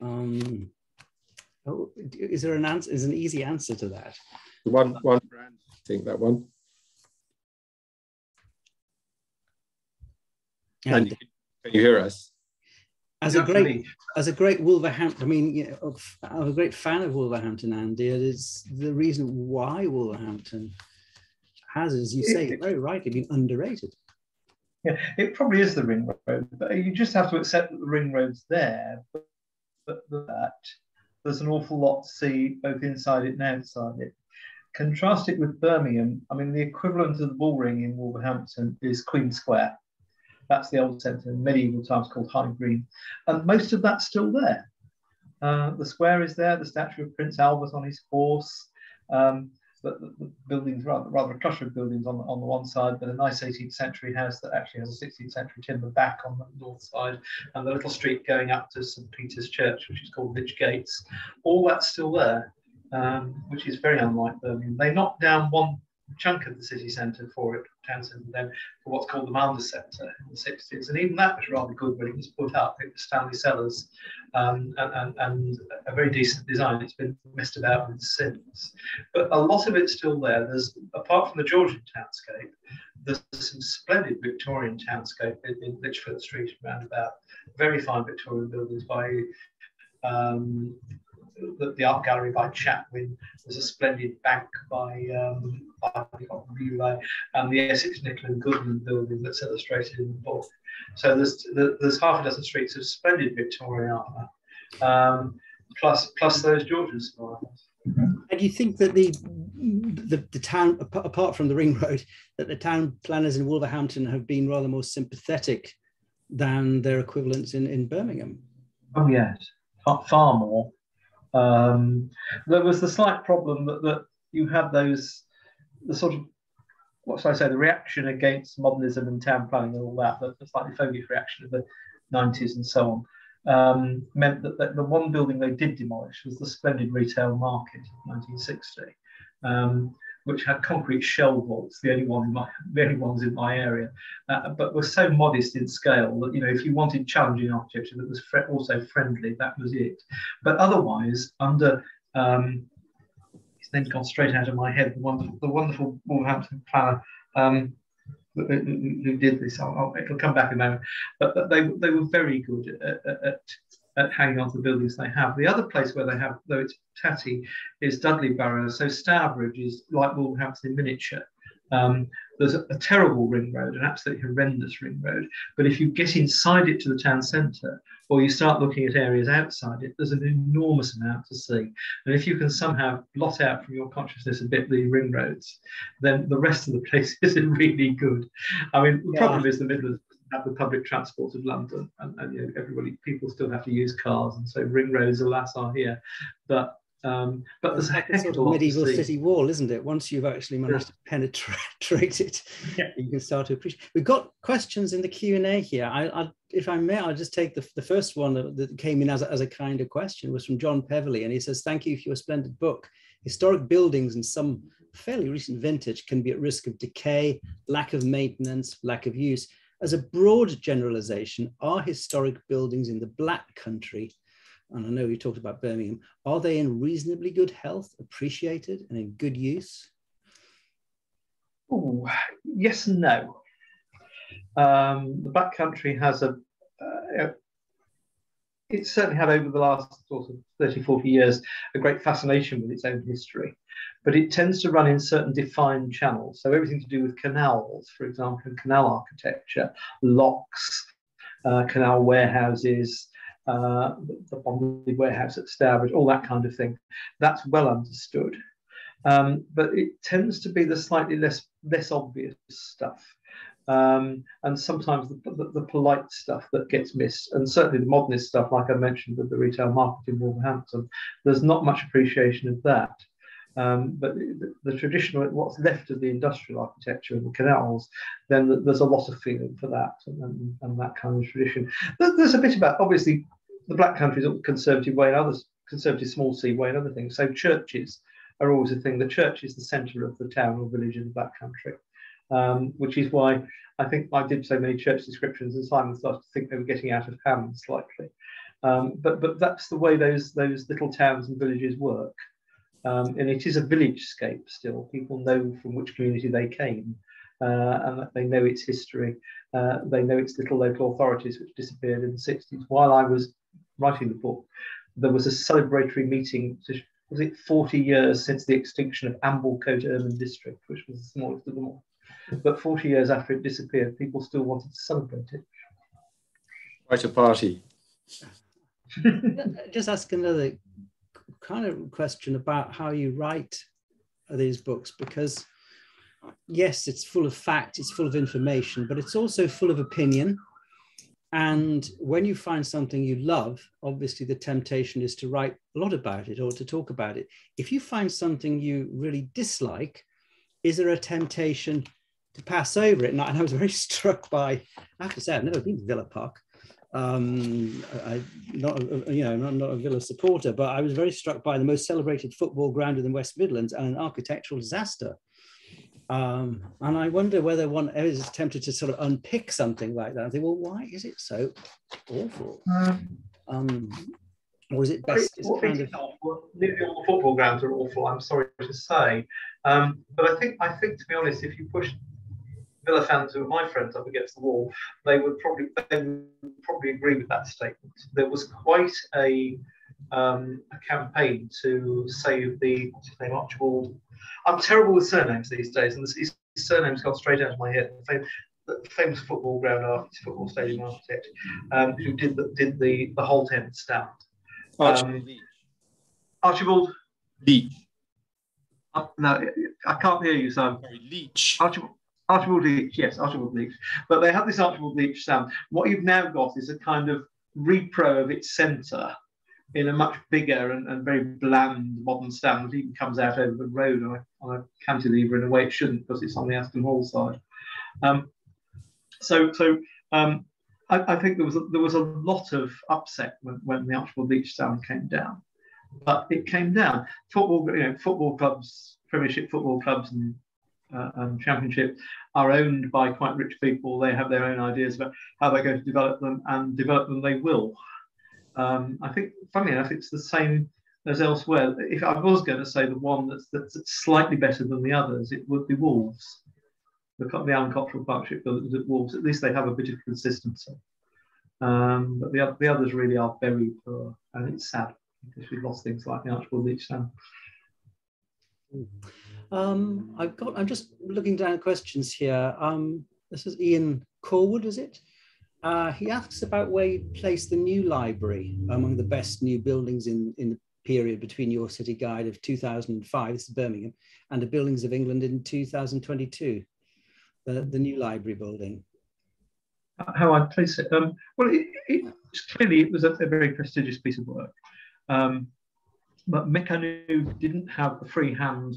Um, oh, is there an answer? Is an easy answer to that? One one brand. I think that one. And, can you hear us? As a great, as a great Wolverhampton, I mean, you know, I'm a great fan of Wolverhampton, Andy. It is the reason why Wolverhampton has, as you say, it, very rightly been underrated. Yeah, it probably is the ring road, but you just have to accept that the ring road's there. But, but that there's an awful lot to see both inside it and outside it. Contrast it with Birmingham. I mean, the equivalent of the bull ring in Wolverhampton is Queen Square. That's the old centre in medieval times called High Green. And most of that's still there. Uh, the square is there, the statue of Prince Albert on his horse. Um, the, the buildings rather rather a cluster of buildings on the, on the one side, but a nice 18th century house that actually has a 16th century timber back on the north side, and the little street going up to St Peter's Church, which is called Lich Gates. All that's still there, um, which is very unlike Birmingham. They knocked down one chunk of the city centre for it, town centre, then for what's called the Mander Centre in the 60s. And even that was rather good when it was put up. It was Stanley Sellers um, and, and, and, a very decent design. It's been messed about with since. But a lot of it's still there. There's, apart from the Georgian townscape, there's some splendid Victorian townscape in, in Lichfield Street roundabout. Very fine Victorian buildings by um, the, the, art gallery by Chatwin. There's a splendid bank by, um, by Relay, and the Essex Nicol and Goodman building that's illustrated in the book. So there's there's half a dozen streets of splendid Victorian art, um, plus plus those Georgian survivals. And do you think that the, the, the town, apart from the ring road, that the town planners in Wolverhampton have been rather more sympathetic than their equivalents in, in Birmingham? Oh yes, far, far more. Um, there was the slight problem that, that you had those, the sort of, what should I say, the reaction against modernism and town planning and all that, the, the slightly foggish reaction of the 90s and so on, um, meant that, that, the one building they did demolish was the splendid retail market of 1960. Um, which had concrete shell vaults, the only one in my, the only ones in my area, uh, but were so modest in scale that you know if you wanted challenging architecture that was fre- also friendly, that was it. But otherwise, under um, it's then gone straight out of my head. The wonderful, the wonderful Wolverhampton planner. Um, who, did this? I'll, I'll, it'll come back in a moment. But, but they, they were very good at, at, at hanging on to the buildings they have. The other place where they have, though it's tatty, is Dudley Borough. So Stourbridge is like Wolverhampton in miniature. Um, there's a, a, terrible ring road, an absolutely horrendous ring road. But if you get inside it to the town centre, or you start looking at areas outside it, there's an enormous amount to see. And if you can somehow blot out from your consciousness a bit the ring roads, then the rest of the place is really good. I mean, the yeah. problem is the Midlands have the public transport of London, and, and you know, everybody, people still have to use cars, and so ring roads, alas, are here. But um, but there's a sort of medieval city wall, isn't it? Once you've actually managed to penetrate it, yeah. you can start to appreciate. We've got questions in the Q and A here. I, I, if I may, I'll just take the, the first one that, that came in as a, as a kind of question was from John Peverley, and he says, "Thank you for your splendid book. Historic buildings and some fairly recent vintage can be at risk of decay, lack of maintenance, lack of use. As a broad generalization, are historic buildings in the Black Country, and I know we talked about Birmingham, are they in reasonably good health, appreciated, and in good use? Ooh, yes and no. Um, the Black Country has a, uh, it's certainly had over the last sort of 30, 40 years a great fascination with its own history but it tends to run in certain defined channels. So everything to do with canals, for example, and canal architecture, locks, uh, canal warehouses, uh, the bonded warehouse at Stourbridge, all that kind of thing. That's well understood. Um, but it tends to be the slightly less less obvious stuff. Um, and sometimes the, the, the, polite stuff that gets missed, and certainly the modernist stuff, like I mentioned with the retail market in Wolverhampton, there's not much appreciation of that. Um, but the, the, traditional, what's left of the industrial architecture and the canals, then there's a lot of feeling for that and, and, and that kind of tradition. There's a bit about, obviously, the Black a conservative way and others, conservative small c way and other things. So churches are always a thing. The church is the centre of the town or village in the Black Country, um, which is why I think I did so many church descriptions and Simon started to think they were getting out of hand slightly. Um, but but that's the way those those little towns and villages work. Um, and it is a village scape still. People know from which community they came uh, and they know its history. Uh, they know its little local authorities, which disappeared in the 60s. While I was writing the book, there was a celebratory meeting. Was it 40 years since the extinction of Amblecote Urban District, which was the smallest of them all? But 40 years after it disappeared, people still wanted to celebrate it. Quite a party. Just ask another kind of question about how you write these books because yes it's full of fact it's full of information but it's also full of opinion And when you find something you love, obviously the temptation is to write a lot about it or to talk about it. If you find something you really dislike, is there a temptation to pass over it? And I, and I was very struck by, I have to say, I've never been to Villa Park. Um, I, not a, you know, not, not a Villa supporter, but I was very struck by the most celebrated football ground in the West Midlands and an architectural disaster. Um, and I wonder whether one is tempted to sort of unpick something like that. I think, well, why is it so awful? Um, or is it best? Well, kind of... awful. Nearly all the football grounds are awful. I'm sorry to say, um, but I think I think to be honest, if you push Villa fans who are my friends up against the wall, they would probably they would probably agree with that statement. There was quite a um, a campaign to save the what's his name Archibald I'm terrible with surnames these days, and his surname's gone straight out of my head. The, famous football ground architect, football stadium architect, um, who did the did the the Holt End stand. Archibald um, Leitch. Archibald Leitch. Uh, no, I can't hear you, Sam. Sorry, Leitch. Archibald, Archibald Leitch, yes, Archibald Leitch. But they had this Archibald Leitch stand. What you've now got is a kind of repro of its centre in a much bigger and, and very bland modern stand that even comes out over the road on a, on a cantilever in a way it shouldn't because it's on the Aston Hall side. Um, so so um, I, I, think there was a, there was a lot of upset when, when the Archibald Leitch stand came down, but it came down. Football, you know, football clubs, Premiership football clubs, and uh, um, Championship are owned by quite rich people. They have their own ideas about how they're going to develop them, and develop them they will. Um, I think, funny enough, it's the same as elsewhere. If I was going to say the one that's, that's slightly better than the others, it would be Wolves. The, the Alan Cotterill Partnership at Wolves, at least they have a bit of consistency. Um, but the, the others really are very poor, and it's sad because we've lost things like the Archibald Leitch Stand. Um, I've got. I'm just looking down questions here. Um, this is Ian Corwood, is it? Uh, he asks about where you place the new library among the best new buildings in, in the period between your city guide of 2005, this is Birmingham, and the Buildings of England in 2022, the, the new library building. How I place it? Um, well, it, it, clearly it was a, a, very prestigious piece of work. Um, but Mecanoo didn't have the free hand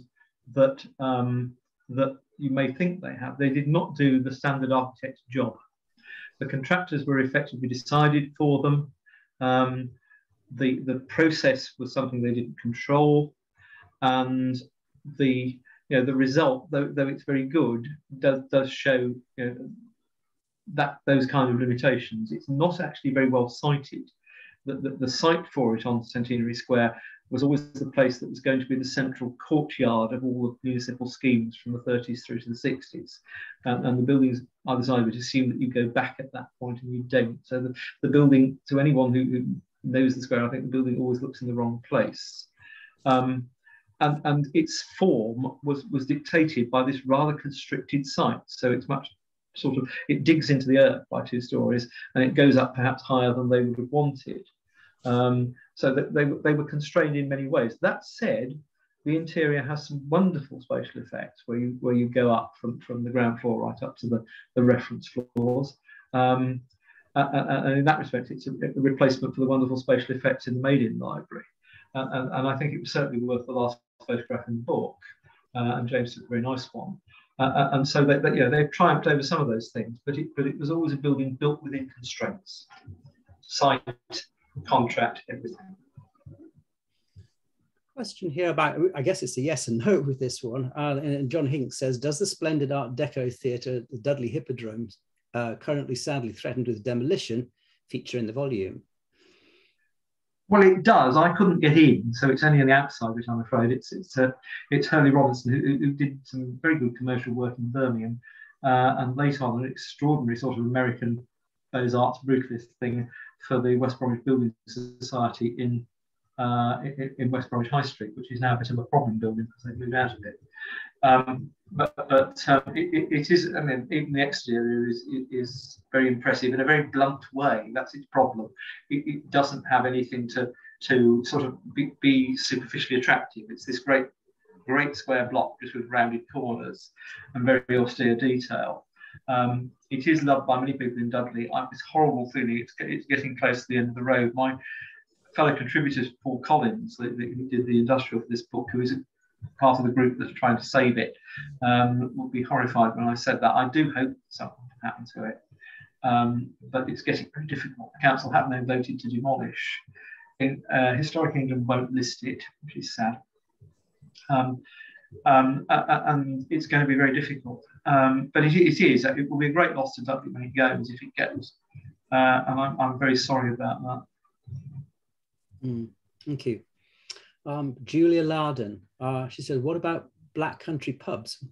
that, um, that you may think they have. They did not do the standard architect's job. The contractors were effectively decided for them. Um, the, the process was something they didn't control. And the, you know, the result, though, though it's very good, does, does show you know, that those kind of limitations. It's not actually very well sited. The, the, the site for it on Centenary Square was always the place that was going to be the central courtyard of all the municipal schemes from the 30s through to the 60s. Um, and the buildings either side would assume that you go back at that point and you don't. So the, the building, to anyone who, who knows the square, I think the building always looks in the wrong place. Um, and, and its form was, was dictated by this rather constricted site. So it's much sort of, it digs into the earth by two stories and it goes up perhaps higher than they would have wanted. Um, so that they, they were constrained in many ways. That said, the interior has some wonderful spatial effects where you where you go up from, from the ground floor right up to the, the reference floors. Um, and in that respect, it's a, replacement for the wonderful spatial effects in the Madin library. Uh, and, and, I think it was certainly worth the last photograph in the book. Uh, and James took a very nice one. Uh and so they, they, you know, they've triumphed over some of those things, but it, but it was always a building built within constraints. Site, contract, everything. Question here about, I guess it's a yes and no with this one. Uh, and John Hinks says, does the splendid Art Deco theatre, the Dudley Hippodrome, uh, currently sadly threatened with demolition, feature in the volume? Well, it does. I couldn't get in, so it's only on the outside, which I'm afraid. It's it's uh, it's Hurley Robinson who, who, did some very good commercial work in Birmingham, uh, and later on an extraordinary sort of American Beaux Arts brutalist thing for the West Bromwich Building Society in, uh, in, West Bromwich High Street, which is now a bit of a problem building because they've moved out of it. Um, but, but um, it, it is, I mean, even the exterior is, is very impressive in a very blunt way. That's its problem. It, it doesn't have anything to, to sort of be, be, superficially attractive. It's this great, great square block just with rounded corners and very austere detail. Um, it is loved by many people in Dudley. I this horrible feeling it's, it's getting close to the end of the road. My fellow contributors, Paul Collins, who did the industrial for this book, who is part of the group that's trying to save it, um, would be horrified when I said that. I do hope something can happen to it, um, but it's getting very difficult. The council have now voted to demolish. In, uh, Historic England won't list it, which is sad. Um, um, and it's going to be very difficult. Um, but it, it is. It will be a great loss to Dudley when it goes, if it goes. Uh, and I'm, I'm, very sorry about that. Mm, thank you. Um, Julia Larden, uh, she said, what about black country pubs?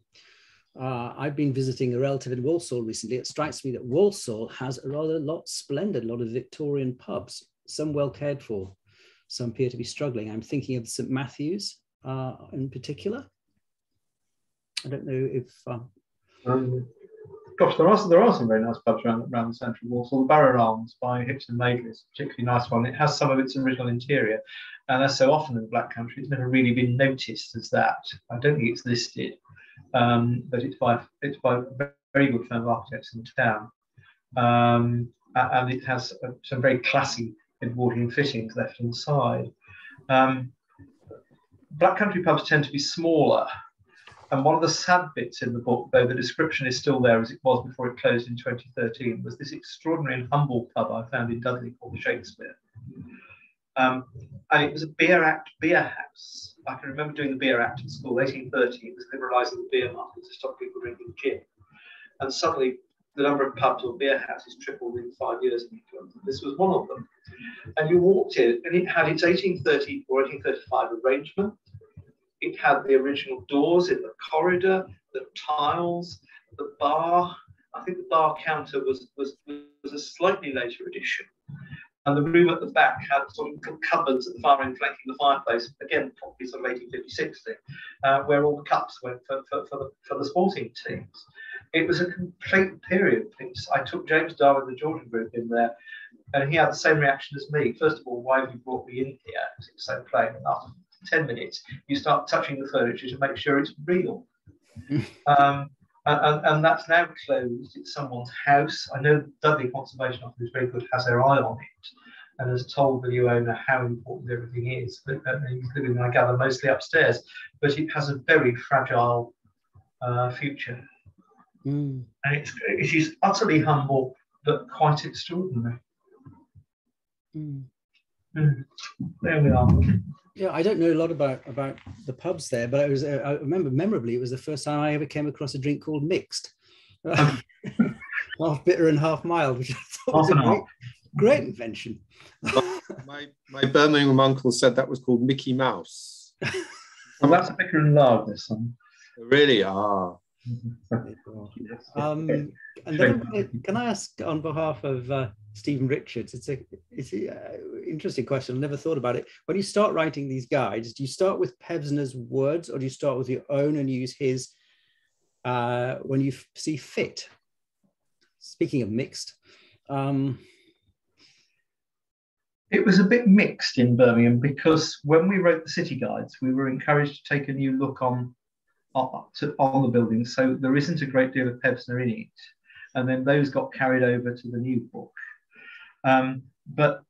Uh, I've been visiting a relative in Walsall recently. It strikes me that Walsall has a rather lot splendid, a lot of Victorian pubs, some well cared for, some appear to be struggling. I'm thinking of St Matthew's uh, in particular. I don't know if. Um, um, gosh, there are there are some very nice pubs around around the central Walsall. The Barrow Arms by Hips and Madeley is a particularly nice one. It has some of its original interior, and as so often in the Black Country, it's never really been noticed as that. I don't think it's listed, um, but it's by it's by a very good firm of architects in town, um, and it has uh, some very classy Edwardian fittings left inside. Um, Black Country pubs tend to be smaller and one of the sad bits in the book, though the description is still there as it was before it closed in 2013, was this extraordinary and humble pub I found in Dudley called Shakespeare. Um, and it was a beer act beer house. I can remember doing the beer act at school, 1830. It was liberalising the beer market to stop people drinking gin. And suddenly the number of pubs or beer houses tripled in five years in England. This was one of them. And you walked in, and it had its 1830 or 1835 arrangement. It had the original doors in the corridor, the tiles, the bar. I think the bar counter was, was, was a slightly later addition. And the room at the back had of cupboards at the far end flanking the fireplace, again, probably sort of 1850 uh, where all the cups went for, for, for, the, for the sporting teams. It was a complete period piece. I took James Darwin, the Georgian group, in there, and he had the same reaction as me. First of all, why have you brought me in here? It's so plain enough. 10 minutes, you start touching the furniture to make sure it's real. um, and, and, that's now closed. It's someone's house. I know Dudley Conservation Office is very good, has their eye on it, and has told the new owner how important everything is. including, he's living, I gather, mostly upstairs. But it has a very fragile uh, future. Mm. And it's, it is utterly humble, but quite extraordinary. Mm. Mm. There we are. Yeah, I don't know a lot about about the pubs there, but I was uh, I remember memorably it was the first time I ever came across a drink called mixed, half bitter and half mild, which I thought was a great, great invention. my my Birmingham uncle said that was called Mickey Mouse. well, that's bitter and loud. This one. Really? Ah. Um, and then, can I ask on behalf of uh, Stephen Richards? It's a it's an uh, interesting question. I never thought about it. When you start writing these guides, do you start with Pevsner's words, or do you start with your own and use his uh, when you see fit? Speaking of mixed. Um, it was a bit mixed in Birmingham because when we wrote the city guides, we were encouraged to take a new look on to, on the building. So there isn't a great deal of Pevsner in it. And then those got carried over to the new book. Um, but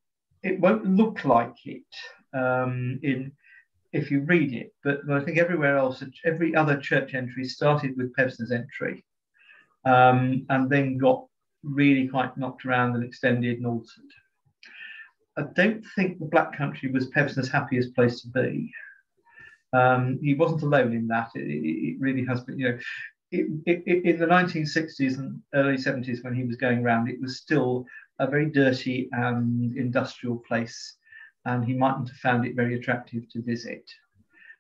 it won't look like it um, in if you read it. But, but, I think everywhere else, every other church entry started with Pevsner's entry um, and then got really quite knocked around and extended and altered. I don't think the Black Country was Pevsner's happiest place to be. Um, he wasn't alone in that. It, it, really has been, you know, it, it, in the 1960s and early 70s when he was going around, it was still a very dirty and industrial place, and he mightn't have found it very attractive to visit.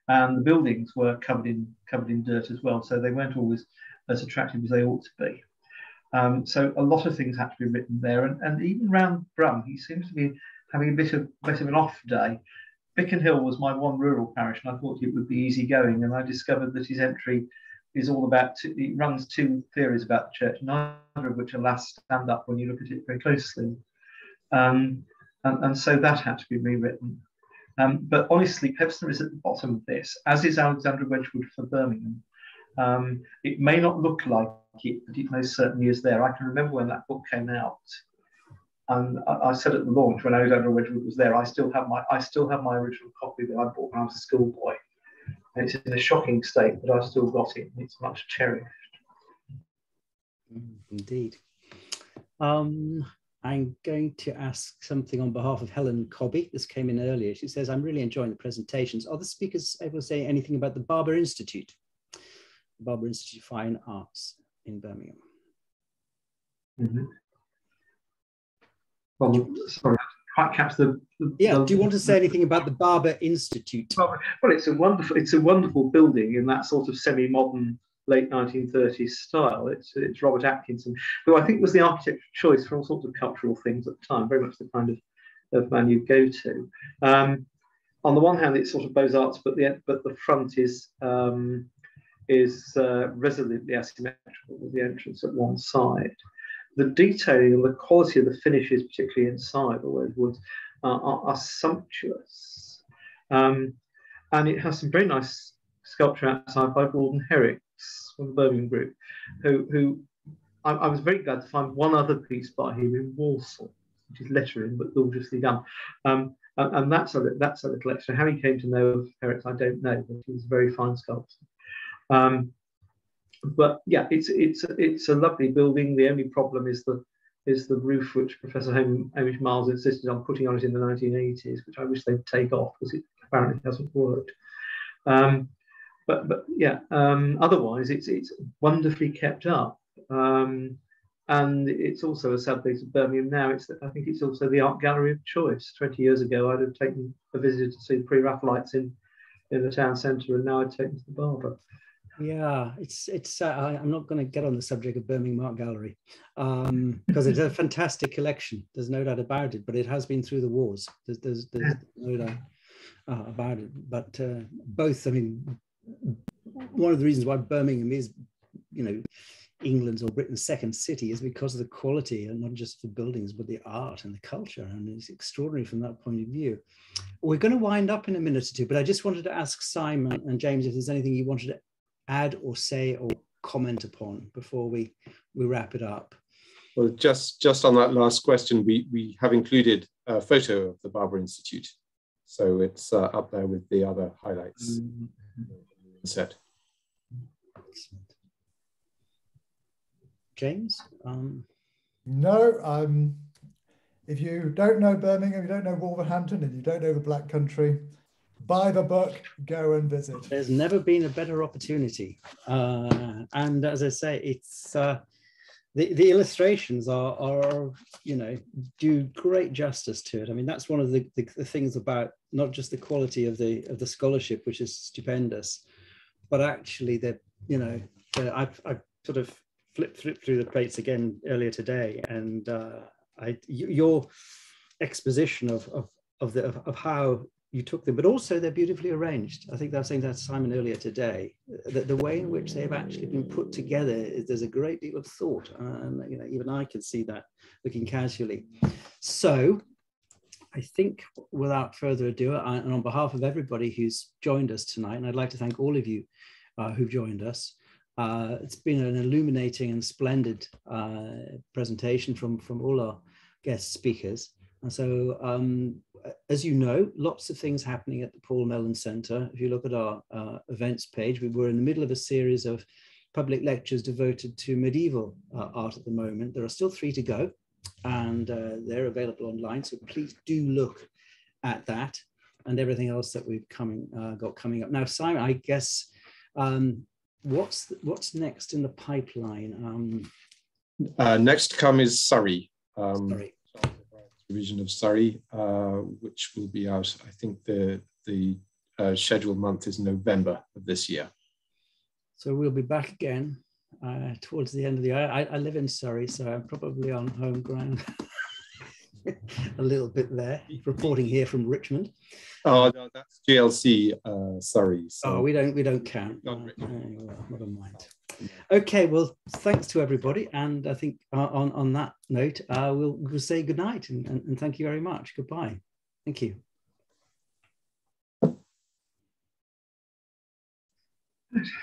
And the buildings were covered in covered in dirt as well, so they weren't always as attractive as they ought to be. Um, so a lot of things had to be written there, and, and even round Brum, he seems to be having a bit of bit of an off day Bickenhill was my one rural parish, and I thought it would be easy going. And I discovered that his entry is all about, two, it runs two theories about the church, neither of which, alas, stand up when you look at it very closely. Um, and, and, so that had to be rewritten. Um, but honestly, Pevsner is at the bottom of this, as is Alexandra Wedgwood for Birmingham. Um, it may not look like it, but it most certainly is there. I can remember when that book came out. And I, I said at the launch when Alexandra Wedgwood was there, I still have my I still have my original copy that I bought when I was a schoolboy. And it's in a shocking state, but I've still got it. It's much cherished. Indeed. Um, I'm going to ask something on behalf of Helen Cobby. This came in earlier. She says, I'm really enjoying the presentations. Are the speakers able to say anything about the Barber Institute? The Barber Institute of Fine Arts in Birmingham. Mm -hmm. Well, sorry, quite catch the, the yeah. The, do you want to say anything about the Barber Institute? Well, it's a wonderful, it's a wonderful building in that sort of semi-modern late 1930s style. It's it's Robert Atkinson, who I think was the architect choice for all sorts of cultural things at the time. Very much the kind of, of man you go to. Um, on the one hand, it's sort of Beaux Arts, but the but the front is um, is uh, resolutely asymmetrical with the entrance at one side the detailing and the quality of the finishes, particularly inside all those woods, uh, are, are, sumptuous. Um, and it has some very nice sculpture outside by Gordon Herickx from the Birmingham Group, who, who I, I, was very glad to find one other piece by him in Walsall, which is lettering but gorgeously done. Um, and, and, that's a that's a little extra. How he came to know of Herickx, I don't know, but he was a very fine sculptor. Um, but yeah, it's it's it's a lovely building. The only problem is the is the roof, which Professor Hamish Miles insisted on putting on it in the 1980s, which I wish they'd take off because it apparently hasn't worked. Um, but but yeah, um, otherwise it's it's wonderfully kept up. Um, and it's also a sad place of Birmingham now. It's I think it's also the art gallery of choice. Twenty years ago, I'd have taken a visit to see pre-Raphaelites in in the town centre, and now I'd taken to the Barber. Yeah, it's it's. Uh, I, am not going to get on the subject of Birmingham Art Gallery um, because it's a fantastic collection. There's no doubt about it. But it has been through the wars. There's there's, there's no doubt uh, about it. But uh, both. I mean, one of the reasons why Birmingham is, you know, England's or Britain's second city is because of the quality and not just the buildings, but the art and the culture. And it's extraordinary from that point of view. We're going to wind up in a minute or two, but I just wanted to ask Simon and James if there's anything you wanted to add or say or comment upon before we, we wrap it up? Well, just, just on that last question, we, we have included a photo of the Barber Institute. So it's uh, up there with the other highlights mm -hmm. set. James? Um... No, um, if you don't know Birmingham, you don't know Wolverhampton, and you don't know the Black Country, buy the book, go and visit. There's never been a better opportunity. Uh, and as I say, it's uh, the, the illustrations are, are, you know, do great justice to it. I mean, that's one of the, the, the things about not just the quality of the of the scholarship, which is stupendous, but actually the, you know, the, I've, I've sort of flipped, flipped through the plates again earlier today, and uh, I, your exposition of, of, of, the, of, of how you took them, but also they're beautifully arranged. I think I was saying that Simon earlier today, that the way in which they've actually been put together is there's a great deal of thought. And you know, even I can see that looking casually. So I think without further ado, and on behalf of everybody who's joined us tonight, and I'd like to thank all of you uh, who've joined us. Uh, it's been an illuminating and splendid uh, presentation from, from all our guest speakers. And so, um, as you know, lots of things happening at the Paul Mellon Centre. If you look at our uh, events page, we were in the middle of a series of public lectures devoted to medieval uh, art at the moment. There are still three to go, and uh, they're available online. So please do look at that and everything else that we've coming uh, got coming up. Now, Simon, I guess um, what's what's next in the pipeline? Um, uh, next come is Surrey. Um, Surrey Division of Surrey, uh, which will be out, I think the, the uh, scheduled month is November of this year. So we'll be back again uh, towards the end of the year. I, I, live in Surrey, so I'm probably on home ground a little bit there, reporting here from Richmond. Oh, no, that's GLC uh, Surrey. So. Oh, we don't we don't count. Not uh, well, never mind. Okay, well, thanks to everybody, and I think uh, on on that note, uh, we'll we'll say good night and, and, and thank you very much. Goodbye. Thank you.